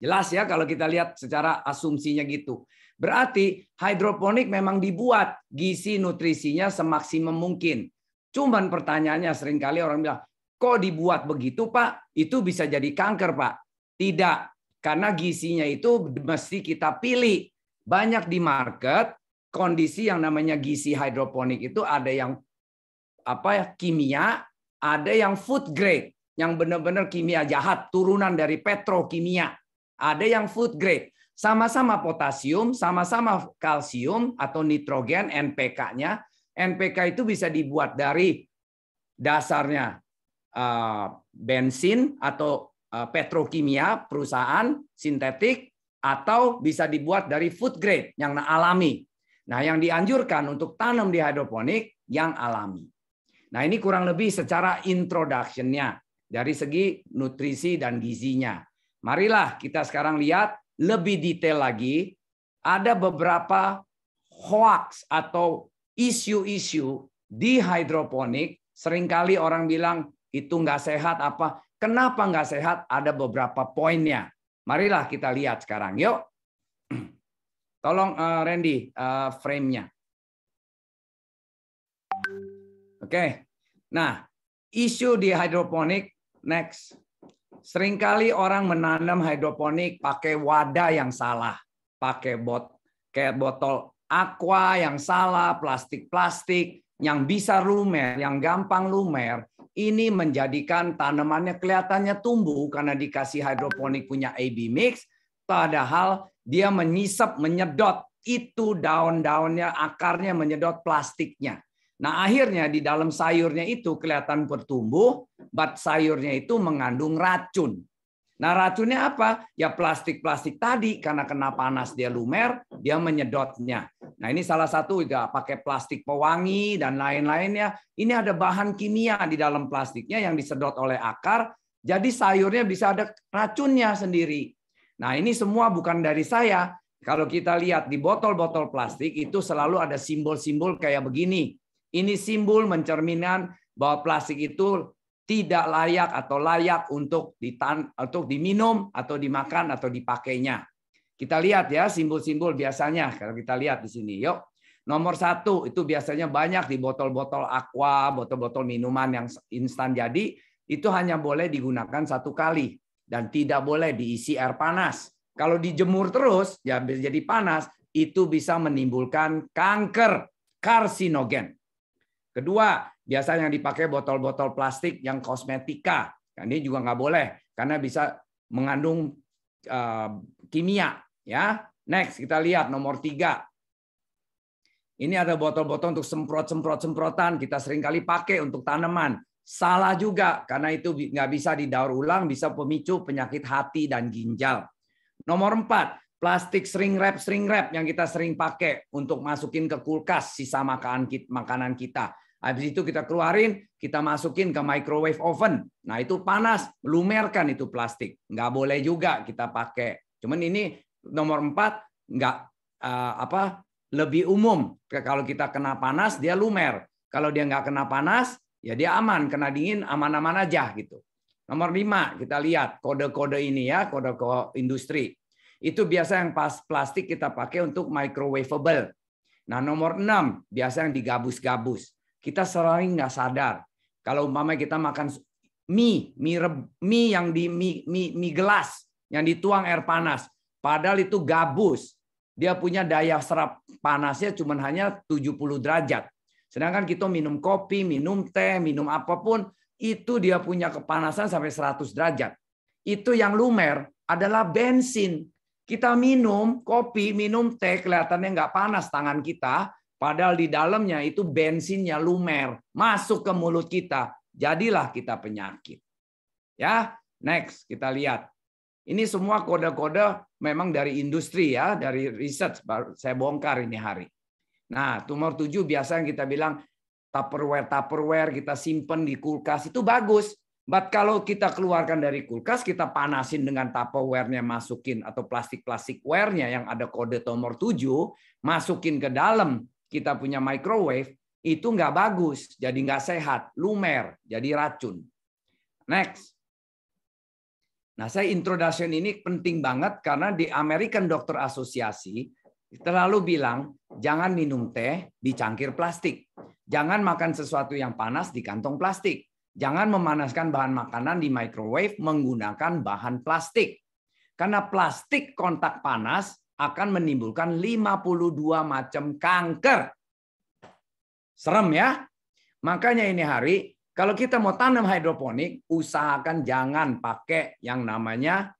Jelas ya kalau kita lihat secara asumsinya gitu. Berarti hidroponik memang dibuat gizi nutrisinya semaksimum mungkin. Cuman pertanyaannya sering kali orang bilang, kok dibuat begitu Pak? Itu bisa jadi kanker Pak. Tidak. Karena gizinya itu mesti kita pilih. Banyak di market kondisi yang namanya gizi hidroponik itu ada yang apa ya kimia, ada yang food grade, yang benar-benar kimia jahat, turunan dari petrokimia. Ada yang food grade, sama-sama potasium, sama-sama kalsium atau nitrogen NPK-nya. NPK itu bisa dibuat dari dasarnya uh, bensin atau uh, petrokimia perusahaan sintetik atau bisa dibuat dari food grade yang alami. Nah, yang dianjurkan untuk tanam di hidroponik yang alami. Nah, ini kurang lebih secara introduction-nya dari segi nutrisi dan gizinya. Marilah kita sekarang lihat lebih detail lagi. Ada beberapa hoax atau isu-isu di hidroponik. Seringkali orang bilang itu nggak sehat apa. Kenapa nggak sehat? Ada beberapa poinnya. Marilah kita lihat sekarang. Yuk. Tolong uh, Randy uh, frame-nya. Oke. Nah, isu di hidroponik next. Seringkali orang menanam hidroponik pakai wadah yang salah, pakai bot kayak botol aqua yang salah, plastik-plastik yang bisa lumer, yang gampang lumer, ini menjadikan tanamannya kelihatannya tumbuh karena dikasih hidroponik punya AB mix, padahal dia menyisap, menyedot itu daun-daunnya, akarnya menyedot plastiknya. Nah, akhirnya di dalam sayurnya itu kelihatan bertumbuh, but sayurnya itu mengandung racun. Nah, racunnya apa? Ya plastik-plastik tadi karena kena panas dia lumer, dia menyedotnya. Nah, ini salah satu juga pakai plastik pewangi dan lain-lainnya. Ini ada bahan kimia di dalam plastiknya yang disedot oleh akar, jadi sayurnya bisa ada racunnya sendiri. Nah, ini semua bukan dari saya. Kalau kita lihat di botol-botol plastik itu selalu ada simbol-simbol kayak begini ini simbol mencerminkan bahwa plastik itu tidak layak atau layak untuk ditan untuk diminum atau dimakan atau dipakainya. Kita lihat ya simbol-simbol biasanya kalau kita lihat di sini. Yuk. Nomor satu itu biasanya banyak di botol-botol aqua, botol-botol minuman yang instan jadi itu hanya boleh digunakan satu kali dan tidak boleh diisi air panas. Kalau dijemur terus ya jadi panas itu bisa menimbulkan kanker karsinogen. Kedua, biasanya yang dipakai botol-botol plastik yang kosmetika. Nah, ini juga nggak boleh karena bisa mengandung uh, kimia. Ya, next kita lihat nomor tiga. Ini ada botol-botol untuk semprot-semprot-semprotan. Kita sering kali pakai untuk tanaman. Salah juga karena itu nggak bisa didaur ulang, bisa pemicu penyakit hati dan ginjal. Nomor empat, plastik sering wrap, sering wrap yang kita sering pakai untuk masukin ke kulkas sisa makanan makanan kita. Habis itu kita keluarin, kita masukin ke microwave oven. Nah itu panas, melumerkan itu plastik. Nggak boleh juga kita pakai. Cuman ini nomor empat nggak uh, apa lebih umum. Kalau kita kena panas dia lumer. Kalau dia nggak kena panas ya dia aman. Kena dingin aman-aman aja gitu. Nomor lima kita lihat kode-kode ini ya kode-kode industri. Itu biasa yang pas plastik kita pakai untuk microwavable. Nah nomor enam biasa yang digabus-gabus kita sering nggak sadar. Kalau umpama kita makan mie, mie, mie yang di mie, mie, mie gelas yang dituang air panas, padahal itu gabus. Dia punya daya serap panasnya cuma hanya 70 derajat. Sedangkan kita minum kopi, minum teh, minum apa pun, itu dia punya kepanasan sampai 100 derajat. Itu yang lumer adalah bensin. Kita minum kopi, minum teh, kelihatannya nggak panas tangan kita, Padahal di dalamnya itu bensinnya lumer, masuk ke mulut kita, jadilah kita penyakit. Ya, next kita lihat. Ini semua kode-kode memang dari industri ya, dari riset saya bongkar ini hari. Nah, tumor tujuh biasa yang kita bilang tupperware tupperware kita simpen di kulkas itu bagus. But kalau kita keluarkan dari kulkas, kita panasin dengan tupperware-nya masukin atau plastik-plastik ware-nya yang ada kode nomor 7, masukin ke dalam kita punya microwave, itu nggak bagus, jadi nggak sehat, lumer, jadi racun. Next. Nah, saya introduction ini penting banget karena di American Doctor Association terlalu bilang jangan minum teh di cangkir plastik. Jangan makan sesuatu yang panas di kantong plastik. Jangan memanaskan bahan makanan di microwave menggunakan bahan plastik. Karena plastik kontak panas akan menimbulkan 52 macam kanker. Serem ya? Makanya ini hari, kalau kita mau tanam hidroponik, usahakan jangan pakai yang namanya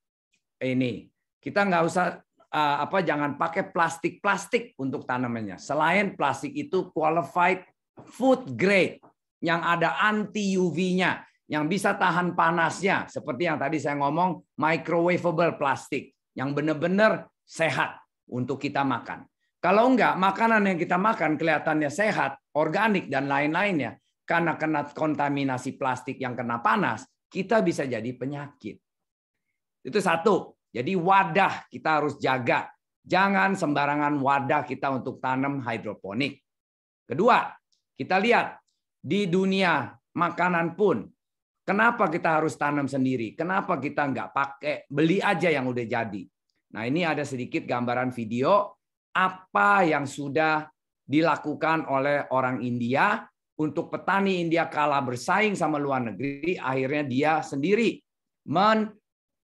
ini. Kita nggak usah uh, apa jangan pakai plastik-plastik untuk tanamannya. Selain plastik itu qualified food grade yang ada anti UV-nya. yang bisa tahan panasnya, seperti yang tadi saya ngomong, microwavable plastik, yang benar-benar sehat untuk kita makan. Kalau enggak, makanan yang kita makan kelihatannya sehat, organik, dan lain-lainnya, karena kena kontaminasi plastik yang kena panas, kita bisa jadi penyakit. Itu satu. Jadi wadah kita harus jaga. Jangan sembarangan wadah kita untuk tanam hidroponik. Kedua, kita lihat di dunia makanan pun, kenapa kita harus tanam sendiri? Kenapa kita nggak pakai beli aja yang udah jadi? Nah ini ada sedikit gambaran video apa yang sudah dilakukan oleh orang India untuk petani India kalah bersaing sama luar negeri, akhirnya dia sendiri men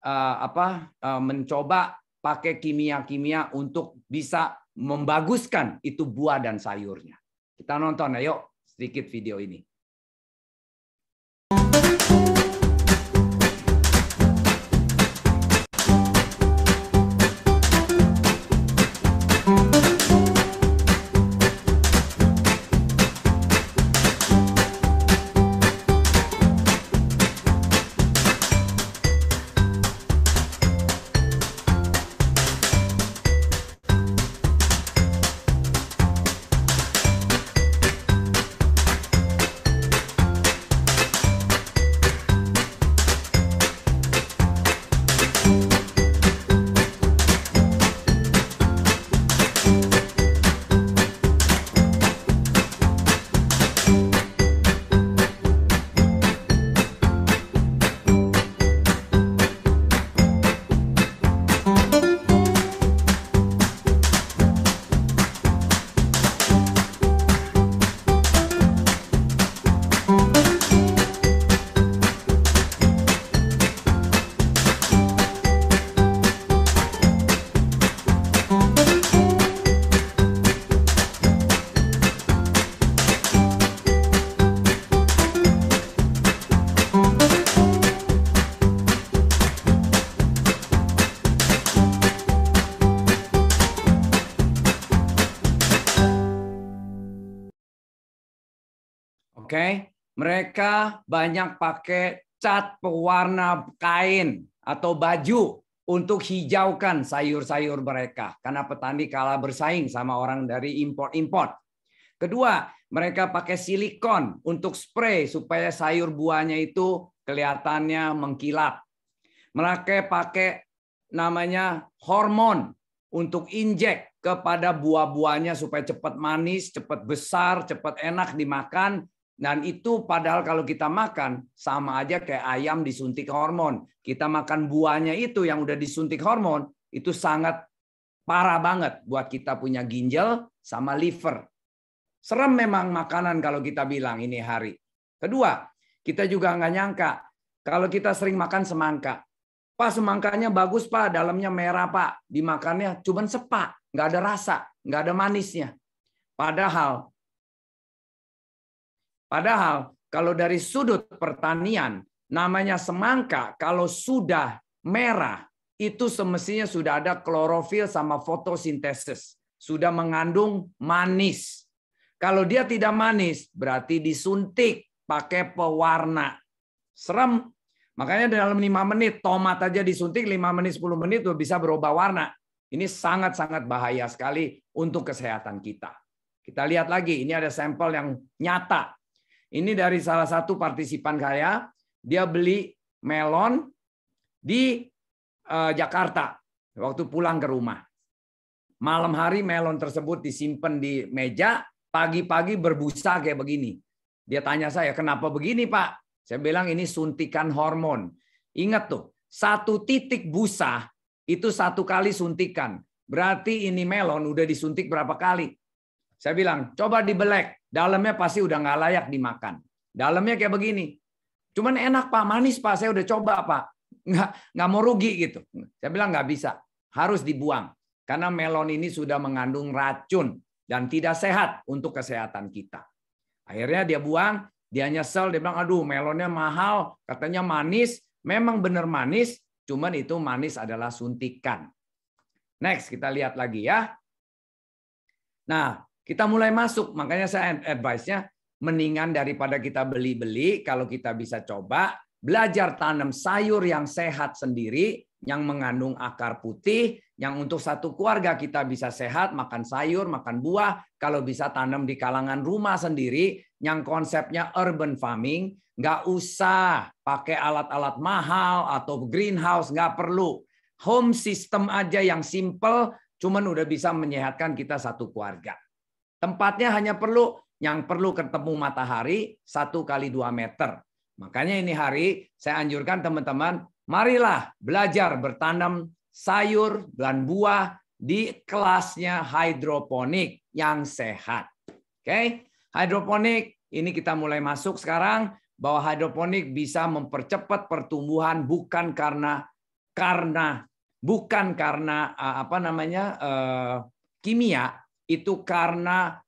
uh, apa uh, mencoba pakai kimia-kimia untuk bisa membaguskan itu buah dan sayurnya. Kita nonton ayo sedikit video ini. Mereka banyak pakai cat pewarna kain atau baju untuk hijaukan sayur-sayur mereka karena petani kalah bersaing sama orang dari import-import. Kedua, mereka pakai silikon untuk spray supaya sayur buahnya itu kelihatannya mengkilap. Mereka pakai namanya hormon untuk injek kepada buah-buahnya supaya cepat manis, cepat besar, cepat enak dimakan dan itu padahal kalau kita makan sama aja kayak ayam disuntik hormon. Kita makan buahnya itu yang udah disuntik hormon itu sangat parah banget buat kita punya ginjal sama liver. Serem memang makanan kalau kita bilang ini hari. Kedua, kita juga nggak nyangka kalau kita sering makan semangka. Pak semangkanya bagus pak, dalamnya merah pak. Dimakannya cuman sepak, nggak ada rasa, nggak ada manisnya. Padahal Padahal kalau dari sudut pertanian, namanya semangka kalau sudah merah, itu semestinya sudah ada klorofil sama fotosintesis. Sudah mengandung manis. Kalau dia tidak manis, berarti disuntik pakai pewarna. Serem. Makanya dalam lima menit, tomat aja disuntik lima menit, 10 menit tuh bisa berubah warna. Ini sangat-sangat bahaya sekali untuk kesehatan kita. Kita lihat lagi, ini ada sampel yang nyata ini dari salah satu partisipan saya, dia beli melon di uh, Jakarta waktu pulang ke rumah. Malam hari melon tersebut disimpan di meja, pagi-pagi berbusa kayak begini. Dia tanya saya, kenapa begini Pak? Saya bilang ini suntikan hormon. Ingat tuh, satu titik busa itu satu kali suntikan. Berarti ini melon udah disuntik berapa kali? Saya bilang, coba dibelek. Dalamnya pasti udah nggak layak dimakan. Dalamnya kayak begini. Cuman enak Pak, manis Pak. Saya udah coba Pak. Nggak, nggak mau rugi gitu. Saya bilang nggak bisa. Harus dibuang. Karena melon ini sudah mengandung racun. Dan tidak sehat untuk kesehatan kita. Akhirnya dia buang. Dia nyesel. Dia bilang, aduh melonnya mahal. Katanya manis. Memang benar manis. Cuman itu manis adalah suntikan. Next, kita lihat lagi ya. Nah, kita mulai masuk, makanya saya advice-nya mendingan daripada kita beli-beli, kalau kita bisa coba belajar tanam sayur yang sehat sendiri, yang mengandung akar putih, yang untuk satu keluarga kita bisa sehat, makan sayur, makan buah, kalau bisa tanam di kalangan rumah sendiri, yang konsepnya urban farming, nggak usah pakai alat-alat mahal atau greenhouse, nggak perlu. Home system aja yang simple, cuman udah bisa menyehatkan kita satu keluarga. Tempatnya hanya perlu yang perlu ketemu matahari satu kali dua meter. Makanya ini hari saya anjurkan teman-teman, marilah belajar bertanam sayur dan buah di kelasnya hidroponik yang sehat. Oke, hidroponik ini kita mulai masuk sekarang bahwa hidroponik bisa mempercepat pertumbuhan bukan karena karena bukan karena apa namanya uh, kimia itu karena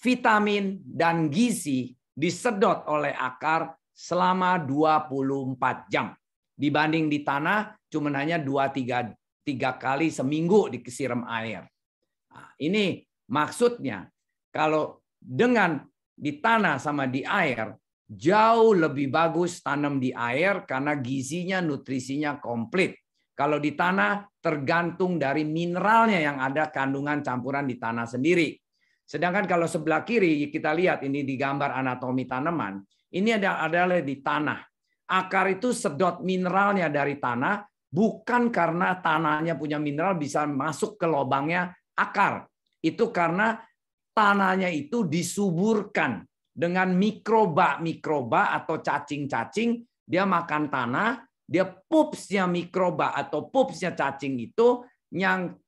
vitamin dan gizi disedot oleh akar selama 24 jam. Dibanding di tanah cuma hanya 2 3 3 kali seminggu dikesiram air. Nah, ini maksudnya kalau dengan di tanah sama di air jauh lebih bagus tanam di air karena gizinya nutrisinya komplit. Kalau di tanah tergantung dari mineralnya yang ada kandungan campuran di tanah sendiri. Sedangkan kalau sebelah kiri kita lihat ini di gambar anatomi tanaman, ini ada adalah di tanah. Akar itu sedot mineralnya dari tanah bukan karena tanahnya punya mineral bisa masuk ke lubangnya akar. Itu karena tanahnya itu disuburkan dengan mikroba-mikroba atau cacing-cacing. Dia makan tanah, dia pupsnya mikroba atau pupsnya cacing itu yang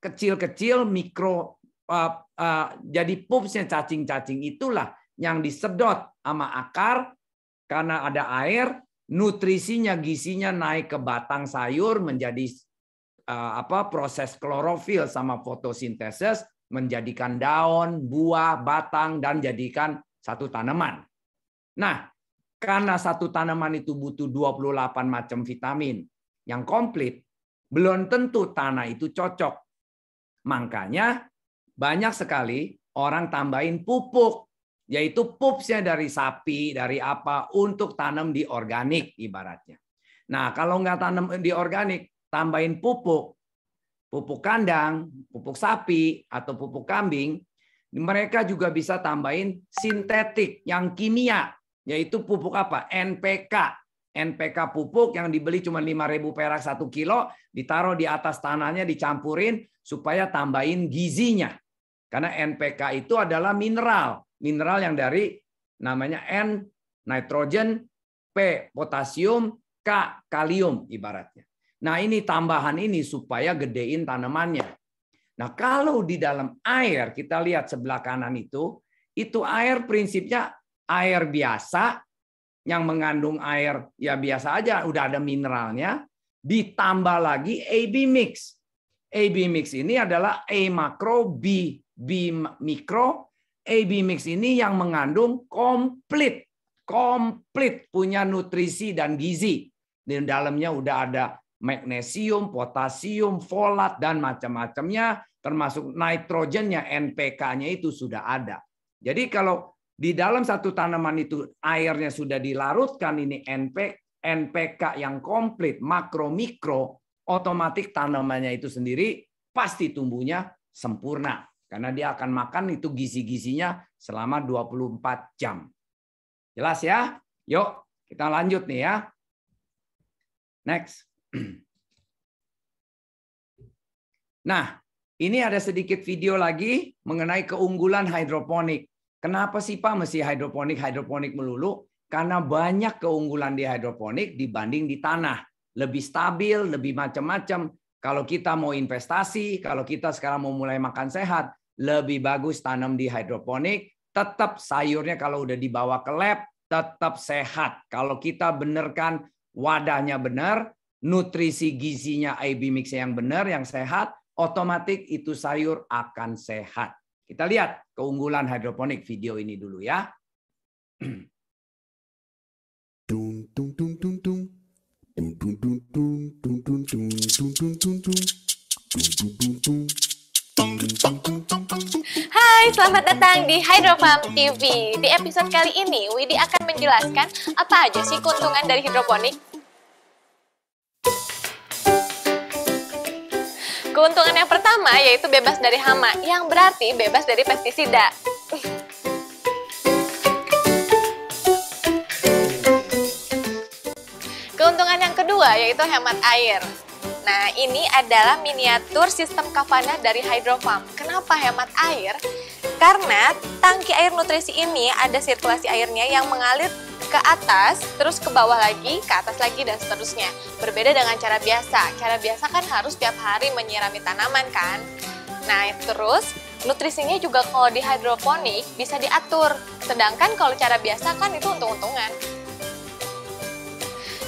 kecil-kecil mikro uh, uh, jadi pupsnya cacing-cacing itulah yang disedot sama akar karena ada air, nutrisinya, gizinya naik ke batang sayur menjadi uh, apa proses klorofil sama fotosintesis menjadikan daun, buah, batang dan jadikan satu tanaman. Nah, karena satu tanaman itu butuh 28 macam vitamin yang komplit, belum tentu tanah itu cocok. Makanya banyak sekali orang tambahin pupuk, yaitu pupsnya dari sapi, dari apa, untuk tanam di organik ibaratnya. Nah, kalau nggak tanam di organik, tambahin pupuk, pupuk kandang, pupuk sapi, atau pupuk kambing, mereka juga bisa tambahin sintetik yang kimia, yaitu pupuk apa? NPK. NPK pupuk yang dibeli cuma 5.000 perak satu kilo, ditaruh di atas tanahnya, dicampurin supaya tambahin gizinya. Karena NPK itu adalah mineral. Mineral yang dari namanya N, nitrogen, P, potasium, K, kalium ibaratnya. Nah ini tambahan ini supaya gedein tanamannya. Nah kalau di dalam air, kita lihat sebelah kanan itu, itu air prinsipnya air biasa, yang mengandung air ya biasa aja, udah ada mineralnya, ditambah lagi AB mix. AB mix ini adalah A makro, B B mikro, AB mix ini yang mengandung komplit, komplit punya nutrisi dan gizi. Di dalamnya udah ada magnesium, potasium, folat dan macam-macamnya, termasuk nitrogennya, NPK-nya itu sudah ada. Jadi kalau di dalam satu tanaman itu airnya sudah dilarutkan ini NP, NPK yang komplit, makro, mikro, otomatis tanamannya itu sendiri pasti tumbuhnya sempurna. Karena dia akan makan itu gizi-gizinya selama 24 jam. Jelas ya? Yuk, kita lanjut nih ya. Next. Nah, ini ada sedikit video lagi mengenai keunggulan hidroponik. Kenapa sih Pak mesti hidroponik, hidroponik melulu? Karena banyak keunggulan di hidroponik dibanding di tanah. Lebih stabil, lebih macam-macam. Kalau kita mau investasi, kalau kita sekarang mau mulai makan sehat, lebih bagus tanam di hidroponik. Tetap sayurnya kalau udah dibawa ke lab, tetap sehat. Kalau kita benarkan wadahnya benar, nutrisi gizinya AB mix yang benar, yang sehat, otomatis itu sayur akan sehat. Kita lihat keunggulan hidroponik video ini dulu ya. Hai, selamat datang di Hydrofarm TV. Di episode kali ini, Widi akan menjelaskan apa aja sih keuntungan dari hidroponik. Keuntungan yang pertama yaitu bebas dari hama, yang berarti bebas dari pestisida. Keuntungan yang kedua yaitu hemat air. Nah, ini adalah miniatur sistem kavana dari Hydrofarm. Kenapa hemat air? Karena tangki air nutrisi ini ada sirkulasi airnya yang mengalir ke atas, terus ke bawah lagi, ke atas lagi, dan seterusnya. Berbeda dengan cara biasa. Cara biasa kan harus tiap hari menyirami tanaman kan? Nah, terus nutrisinya juga kalau di hidroponik bisa diatur. Sedangkan kalau cara biasa kan itu untung-untungan.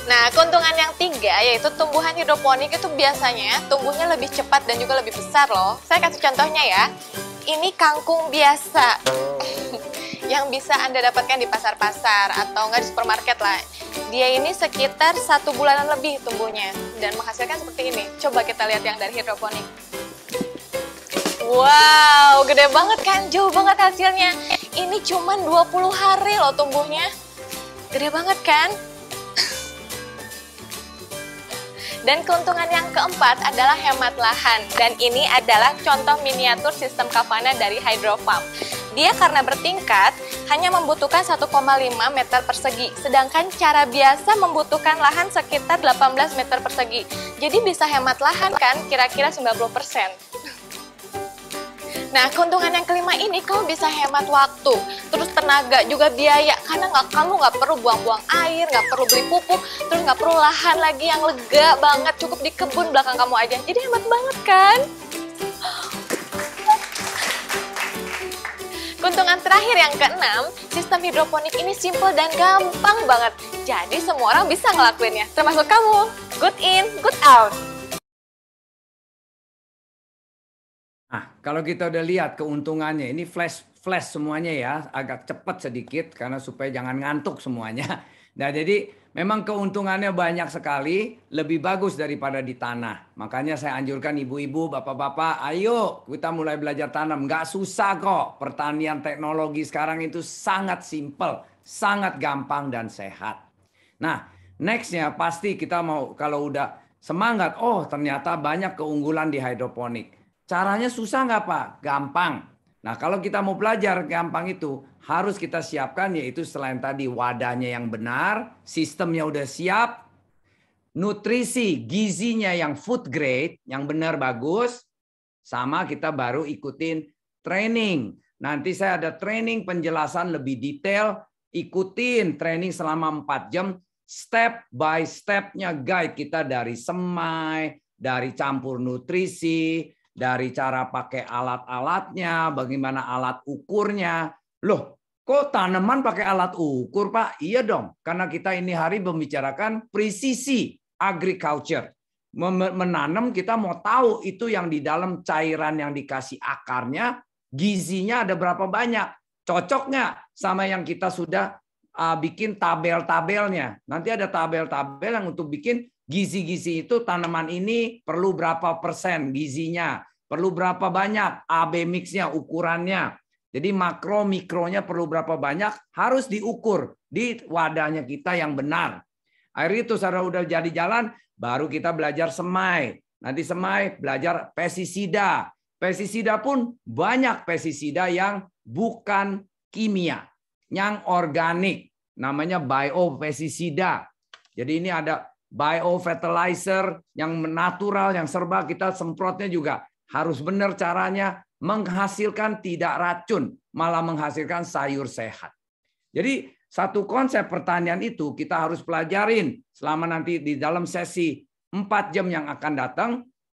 Nah, keuntungan yang tiga yaitu tumbuhan hidroponik itu biasanya tumbuhnya lebih cepat dan juga lebih besar loh. Saya kasih contohnya ya. Ini kangkung biasa yang bisa Anda dapatkan di pasar-pasar atau enggak di supermarket lah. Dia ini sekitar satu bulanan lebih tumbuhnya dan menghasilkan seperti ini. Coba kita lihat yang dari hidroponik. Wow, gede banget kan? Jauh banget hasilnya. Ini cuma 20 hari loh tumbuhnya. Gede banget kan? Dan keuntungan yang keempat adalah hemat lahan. Dan ini adalah contoh miniatur sistem kavana dari Hydrofarm. Dia karena bertingkat hanya membutuhkan 1,5 meter persegi, sedangkan cara biasa membutuhkan lahan sekitar 18 meter persegi. Jadi bisa hemat lahan kan kira-kira 90 persen. Nah, keuntungan yang kelima ini kamu bisa hemat waktu, terus tenaga, juga biaya. Karena nggak kamu nggak perlu buang-buang air, nggak perlu beli pupuk, terus nggak perlu lahan lagi yang lega banget, cukup di kebun belakang kamu aja. Jadi hemat banget kan? Keuntungan terakhir yang keenam, sistem hidroponik ini simple dan gampang banget. Jadi semua orang bisa ngelakuinnya, termasuk kamu. Good in, good out. Nah, kalau kita udah lihat keuntungannya, ini flash flash semuanya ya, agak cepat sedikit karena supaya jangan ngantuk semuanya. Nah, jadi memang keuntungannya banyak sekali, lebih bagus daripada di tanah. Makanya saya anjurkan ibu-ibu, bapak-bapak, ayo kita mulai belajar tanam. Nggak susah kok. Pertanian teknologi sekarang itu sangat simple, sangat gampang dan sehat. Nah, nextnya pasti kita mau kalau udah semangat, oh ternyata banyak keunggulan di hidroponik Caranya susah nggak Pak? Gampang. Nah kalau kita mau belajar gampang itu harus kita siapkan yaitu selain tadi wadahnya yang benar, sistemnya udah siap, nutrisi gizinya yang food grade, yang benar bagus, sama kita baru ikutin training. Nanti saya ada training penjelasan lebih detail, ikutin training selama 4 jam, step by stepnya guide kita dari semai, dari campur nutrisi, dari cara pakai alat-alatnya, bagaimana alat ukurnya. Loh, kok tanaman pakai alat ukur, Pak? Iya dong, karena kita ini hari membicarakan presisi agriculture. Menanam kita mau tahu itu yang di dalam cairan yang dikasih akarnya, gizinya ada berapa banyak. Cocok nggak sama yang kita sudah bikin tabel-tabelnya. Nanti ada tabel-tabel yang untuk bikin gizi-gizi itu tanaman ini perlu berapa persen gizinya, perlu berapa banyak AB mixnya ukurannya. Jadi makro mikronya perlu berapa banyak harus diukur di wadahnya kita yang benar. Air itu saudara udah jadi jalan, baru kita belajar semai. Nanti semai belajar pestisida. Pestisida pun banyak pestisida yang bukan kimia, yang organik. Namanya biopestisida. Jadi ini ada biofertilizer yang natural, yang serba kita semprotnya juga harus benar caranya menghasilkan tidak racun, malah menghasilkan sayur sehat. Jadi satu konsep pertanian itu kita harus pelajarin selama nanti di dalam sesi 4 jam yang akan datang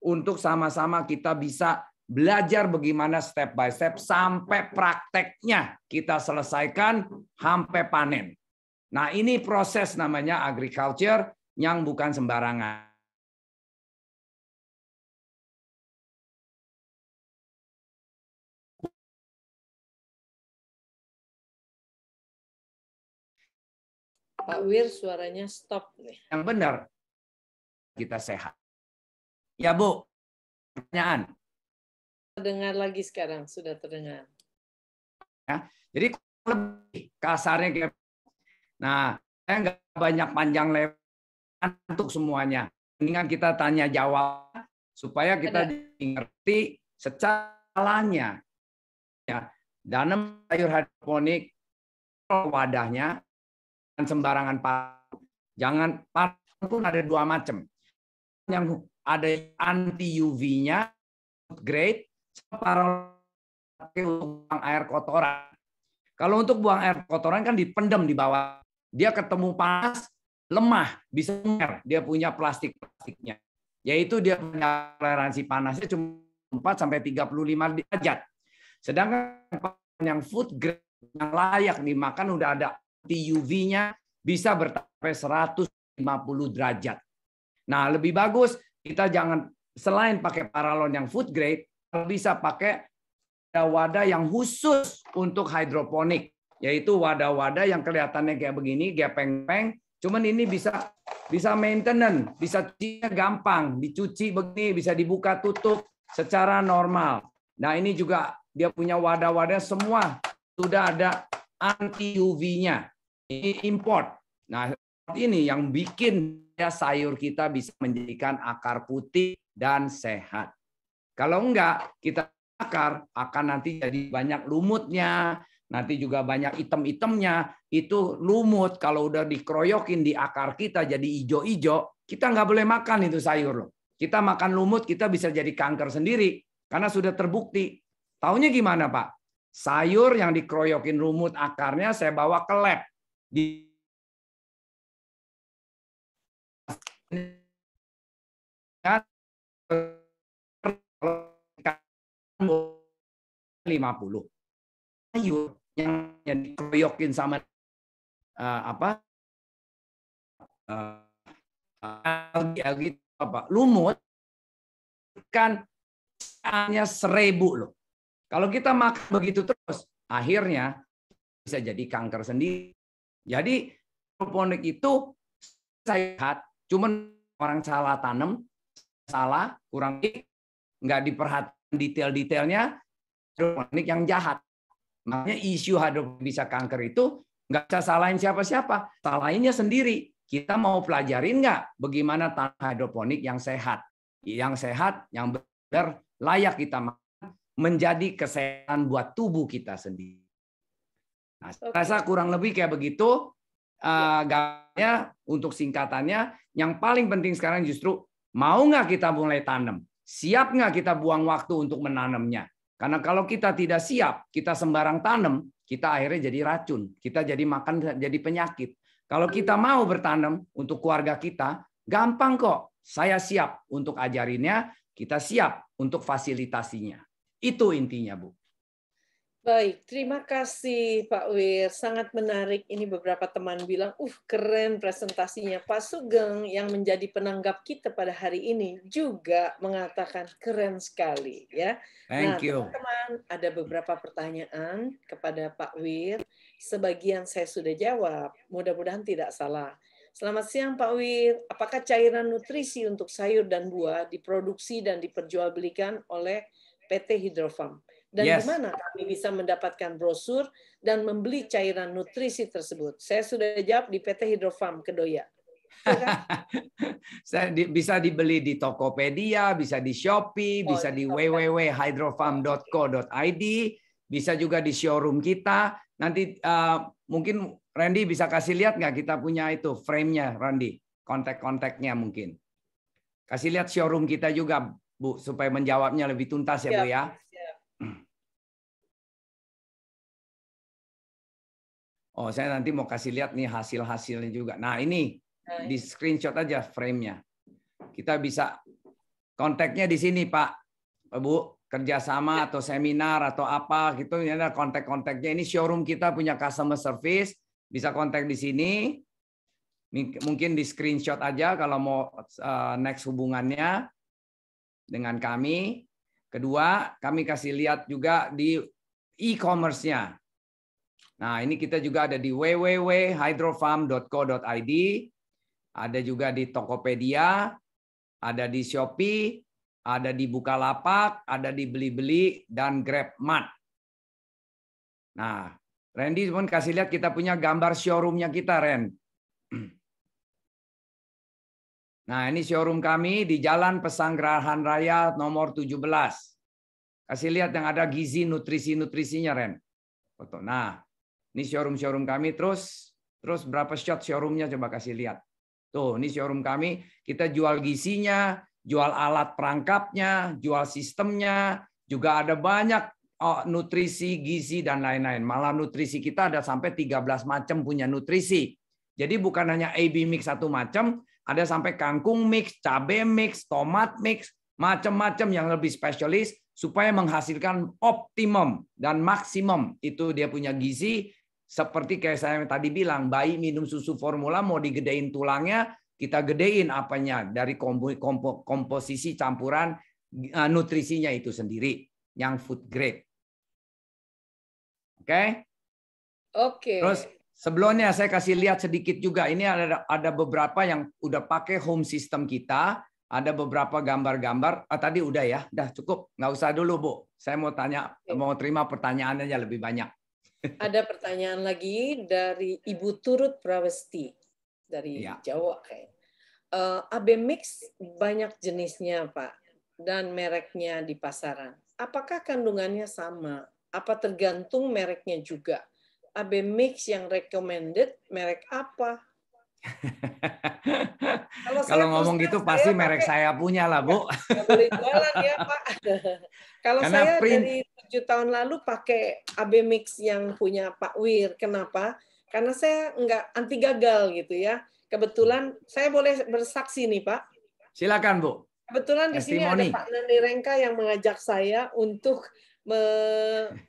untuk sama-sama kita bisa belajar bagaimana step by step sampai prakteknya kita selesaikan sampai panen. Nah, ini proses namanya agriculture yang bukan sembarangan. Pak Wir suaranya stop nih. Yang benar kita sehat. Ya Bu, pertanyaan. Terdengar lagi sekarang, sudah terdengar. Ya, jadi lebih kasarnya kayak Nah, saya nggak banyak panjang lebar untuk semuanya. Mendingan kita tanya jawab supaya kita ngerti secalanya. Ya, danem sayur hidroponik wadahnya sembarangan paru. Jangan paru pun ada dua macam. Yang ada anti UV-nya grade paru untuk buang air kotoran. Kalau untuk buang air kotoran kan dipendam di bawah dia ketemu panas, lemah, bisa mer, dia punya plastik-plastiknya. Yaitu dia punya toleransi panasnya cuma 4 sampai 35 derajat. Sedangkan yang food grade yang layak dimakan udah ada UV-nya bisa bertapai 150 derajat. Nah, lebih bagus kita jangan selain pakai paralon yang food grade, bisa pakai wadah yang khusus untuk hidroponik yaitu wadah-wadah yang kelihatannya kayak begini, gepeng-peng, cuman ini bisa bisa maintenance, bisa cucinya gampang, dicuci begini, bisa dibuka tutup secara normal. Nah, ini juga dia punya wadah-wadah semua sudah ada anti UV-nya. Ini import. Nah, ini yang bikin ya sayur kita bisa menjadikan akar putih dan sehat. Kalau enggak, kita akar akan nanti jadi banyak lumutnya, nanti juga banyak item-itemnya, itu lumut. Kalau udah dikeroyokin di akar kita jadi ijo-ijo, kita nggak boleh makan itu sayur loh. Kita makan lumut, kita bisa jadi kanker sendiri. Karena sudah terbukti. Taunya gimana Pak? Sayur yang dikeroyokin lumut akarnya saya bawa ke lab. Di 50 sayur yang, yang dikeroyokin sama uh, apa uh, algi apa lumut kan hanya seribu loh. Kalau kita makan begitu terus, akhirnya bisa jadi kanker sendiri. Jadi hidroponik itu sehat, cuman orang salah tanam, salah, kurang nggak diperhatikan detail-detailnya, hidroponik yang jahat. Makanya isu hidroponik bisa kanker itu nggak bisa salahin siapa-siapa, salahinnya sendiri. Kita mau pelajarin nggak bagaimana tanah hidroponik yang sehat, yang sehat, yang benar, layak kita makan, menjadi kesehatan buat tubuh kita sendiri. Nah, okay. rasa kurang lebih kayak begitu. Uh, untuk singkatannya, yang paling penting sekarang justru mau nggak kita mulai tanam, siap nggak kita buang waktu untuk menanamnya, karena kalau kita tidak siap, kita sembarang tanam, kita akhirnya jadi racun. Kita jadi makan jadi penyakit. Kalau kita mau bertanam untuk keluarga kita, gampang kok. Saya siap untuk ajarinnya, kita siap untuk fasilitasinya. Itu intinya, Bu. Baik, terima kasih Pak Wir. Sangat menarik. Ini beberapa teman bilang, uh keren presentasinya. Pak Sugeng yang menjadi penanggap kita pada hari ini juga mengatakan keren sekali. ya. Thank nah, you. Teman-teman, ada beberapa pertanyaan kepada Pak Wir. Sebagian saya sudah jawab. Mudah-mudahan tidak salah. Selamat siang Pak Wir. Apakah cairan nutrisi untuk sayur dan buah diproduksi dan diperjualbelikan oleh PT Hidrofarm? dan yes. di mana kami bisa mendapatkan brosur dan membeli cairan nutrisi tersebut? Saya sudah jawab di PT Hidrofarm Kedoya. Saya bisa dibeli di Tokopedia, bisa di Shopee, oh, bisa di www.hydrofarm.co.id, bisa juga di showroom kita. Nanti uh, mungkin Randy bisa kasih lihat nggak kita punya itu frame-nya, Randy, kontak-kontaknya mungkin. Kasih lihat showroom kita juga, Bu, supaya menjawabnya lebih tuntas ya, Bu ya. Oh, saya nanti mau kasih lihat nih hasil-hasilnya juga. Nah, ini di screenshot aja frame-nya. Kita bisa kontaknya di sini, Pak. Bu, kerjasama atau seminar atau apa gitu. Ini ada kontak-kontaknya. Ini showroom kita punya customer service. Bisa kontak di sini. Mungkin di screenshot aja kalau mau uh, next hubungannya dengan kami. Kedua, kami kasih lihat juga di e-commerce-nya. Nah, ini kita juga ada di www.hydrofarm.co.id, ada juga di Tokopedia, ada di Shopee, ada di Bukalapak, ada di Beli-beli dan GrabMart. Nah, Randy pun kasih lihat kita punya gambar showroomnya kita, Ren. Nah, ini showroom kami di Jalan Pesanggerahan Raya nomor 17. Kasih lihat yang ada gizi nutrisi-nutrisinya, Ren. Foto. Nah, ini showroom-showroom kami. Terus terus berapa shot showroomnya coba kasih lihat. Tuh, ini showroom kami. Kita jual gizinya, jual alat perangkapnya, jual sistemnya, juga ada banyak oh, nutrisi, gizi, dan lain-lain. Malah nutrisi kita ada sampai 13 macam punya nutrisi. Jadi bukan hanya AB mix satu macam, ada sampai kangkung mix, cabai mix, tomat mix, macam-macam yang lebih spesialis supaya menghasilkan optimum dan maksimum itu dia punya gizi seperti kayak saya tadi bilang bayi minum susu formula mau digedein tulangnya kita gedein apanya dari komposisi campuran eh, nutrisinya itu sendiri yang food grade. Oke? Okay? Oke. Okay. Terus Sebelumnya saya kasih lihat sedikit juga. Ini ada ada beberapa yang udah pakai home system kita. Ada beberapa gambar-gambar. Ah, tadi udah ya, udah cukup. Nggak usah dulu bu. Saya mau tanya, mau terima pertanyaannya aja lebih banyak. Ada pertanyaan lagi dari Ibu Turut Prawesti dari ya. Jawa kayak. Uh, eh, AB Mix banyak jenisnya Pak dan mereknya di pasaran. Apakah kandungannya sama? Apa tergantung mereknya juga? AB Mix yang recommended merek apa? Kalau, Kalau ngomong gitu pasti pakai, merek saya punya lah, Bu. Ya, boleh jualan ya, Pak. Kalau saya print... dari tujuh tahun lalu pakai AB Mix yang punya Pak Wir. Kenapa? Karena saya nggak anti gagal gitu ya. Kebetulan saya boleh bersaksi nih, Pak. Silakan, Bu. Kebetulan di sini ada Pak Nani Rengka yang mengajak saya untuk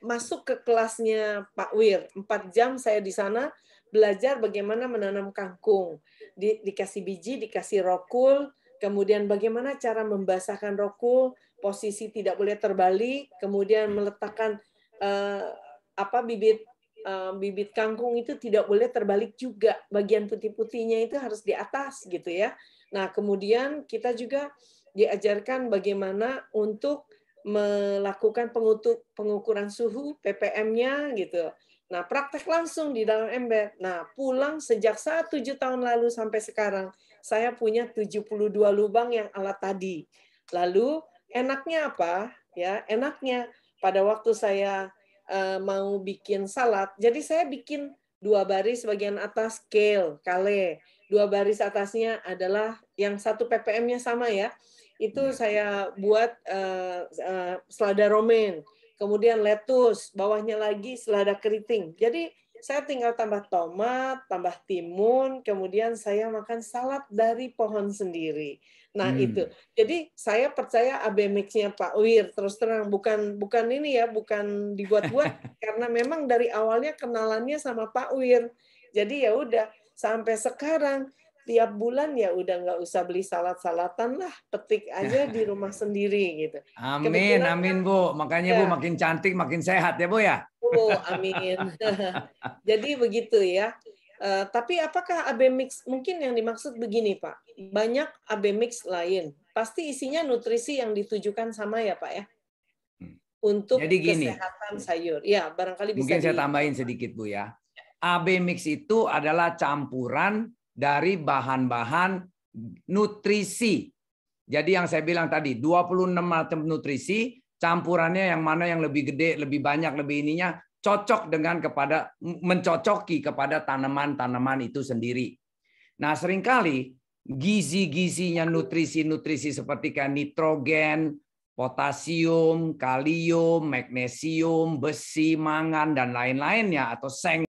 masuk ke kelasnya Pak Wir. Empat jam saya di sana belajar bagaimana menanam kangkung. Di, dikasih biji, dikasih rokul, kemudian bagaimana cara membasahkan rokul, posisi tidak boleh terbalik, kemudian meletakkan uh, apa bibit uh, bibit kangkung itu tidak boleh terbalik juga. Bagian putih-putihnya itu harus di atas gitu ya. Nah, kemudian kita juga diajarkan bagaimana untuk melakukan pengutuk, pengukuran suhu ppm-nya gitu. Nah, praktek langsung di dalam ember. Nah, pulang sejak saat tujuh tahun lalu sampai sekarang, saya punya 72 lubang yang alat tadi. Lalu, enaknya apa? Ya, enaknya pada waktu saya uh, mau bikin salad, jadi saya bikin dua baris bagian atas kale, kale. Dua baris atasnya adalah yang satu ppm-nya sama ya itu saya buat uh, uh, selada romaine, kemudian lettuce, bawahnya lagi selada keriting. Jadi saya tinggal tambah tomat, tambah timun, kemudian saya makan salad dari pohon sendiri. Nah hmm. itu, jadi saya percaya AB mixnya Pak Wir terus terang bukan bukan ini ya, bukan dibuat-buat karena memang dari awalnya kenalannya sama Pak Wir. Jadi ya udah sampai sekarang tiap bulan ya udah nggak usah beli salad-salatan lah, petik aja di rumah sendiri gitu. Amin, Kebetulan amin kan, Bu. Makanya ya. Bu makin cantik, makin sehat ya Bu ya. Oh, amin. Jadi begitu ya. Uh, tapi apakah AB mix mungkin yang dimaksud begini Pak? Banyak AB mix lain, pasti isinya nutrisi yang ditujukan sama ya Pak ya. Hmm. Untuk Jadi gini, kesehatan sayur. Ya, barangkali bisa Mungkin di... saya tambahin sedikit Bu ya. AB mix itu adalah campuran dari bahan-bahan nutrisi. Jadi yang saya bilang tadi 26 macam nutrisi, campurannya yang mana yang lebih gede, lebih banyak, lebih ininya cocok dengan kepada mencocoki kepada tanaman-tanaman itu sendiri. Nah, sering kali gizi-gizinya nutrisi-nutrisi seperti kayak nitrogen, potasium, kalium, magnesium, besi, mangan dan lain-lainnya atau seng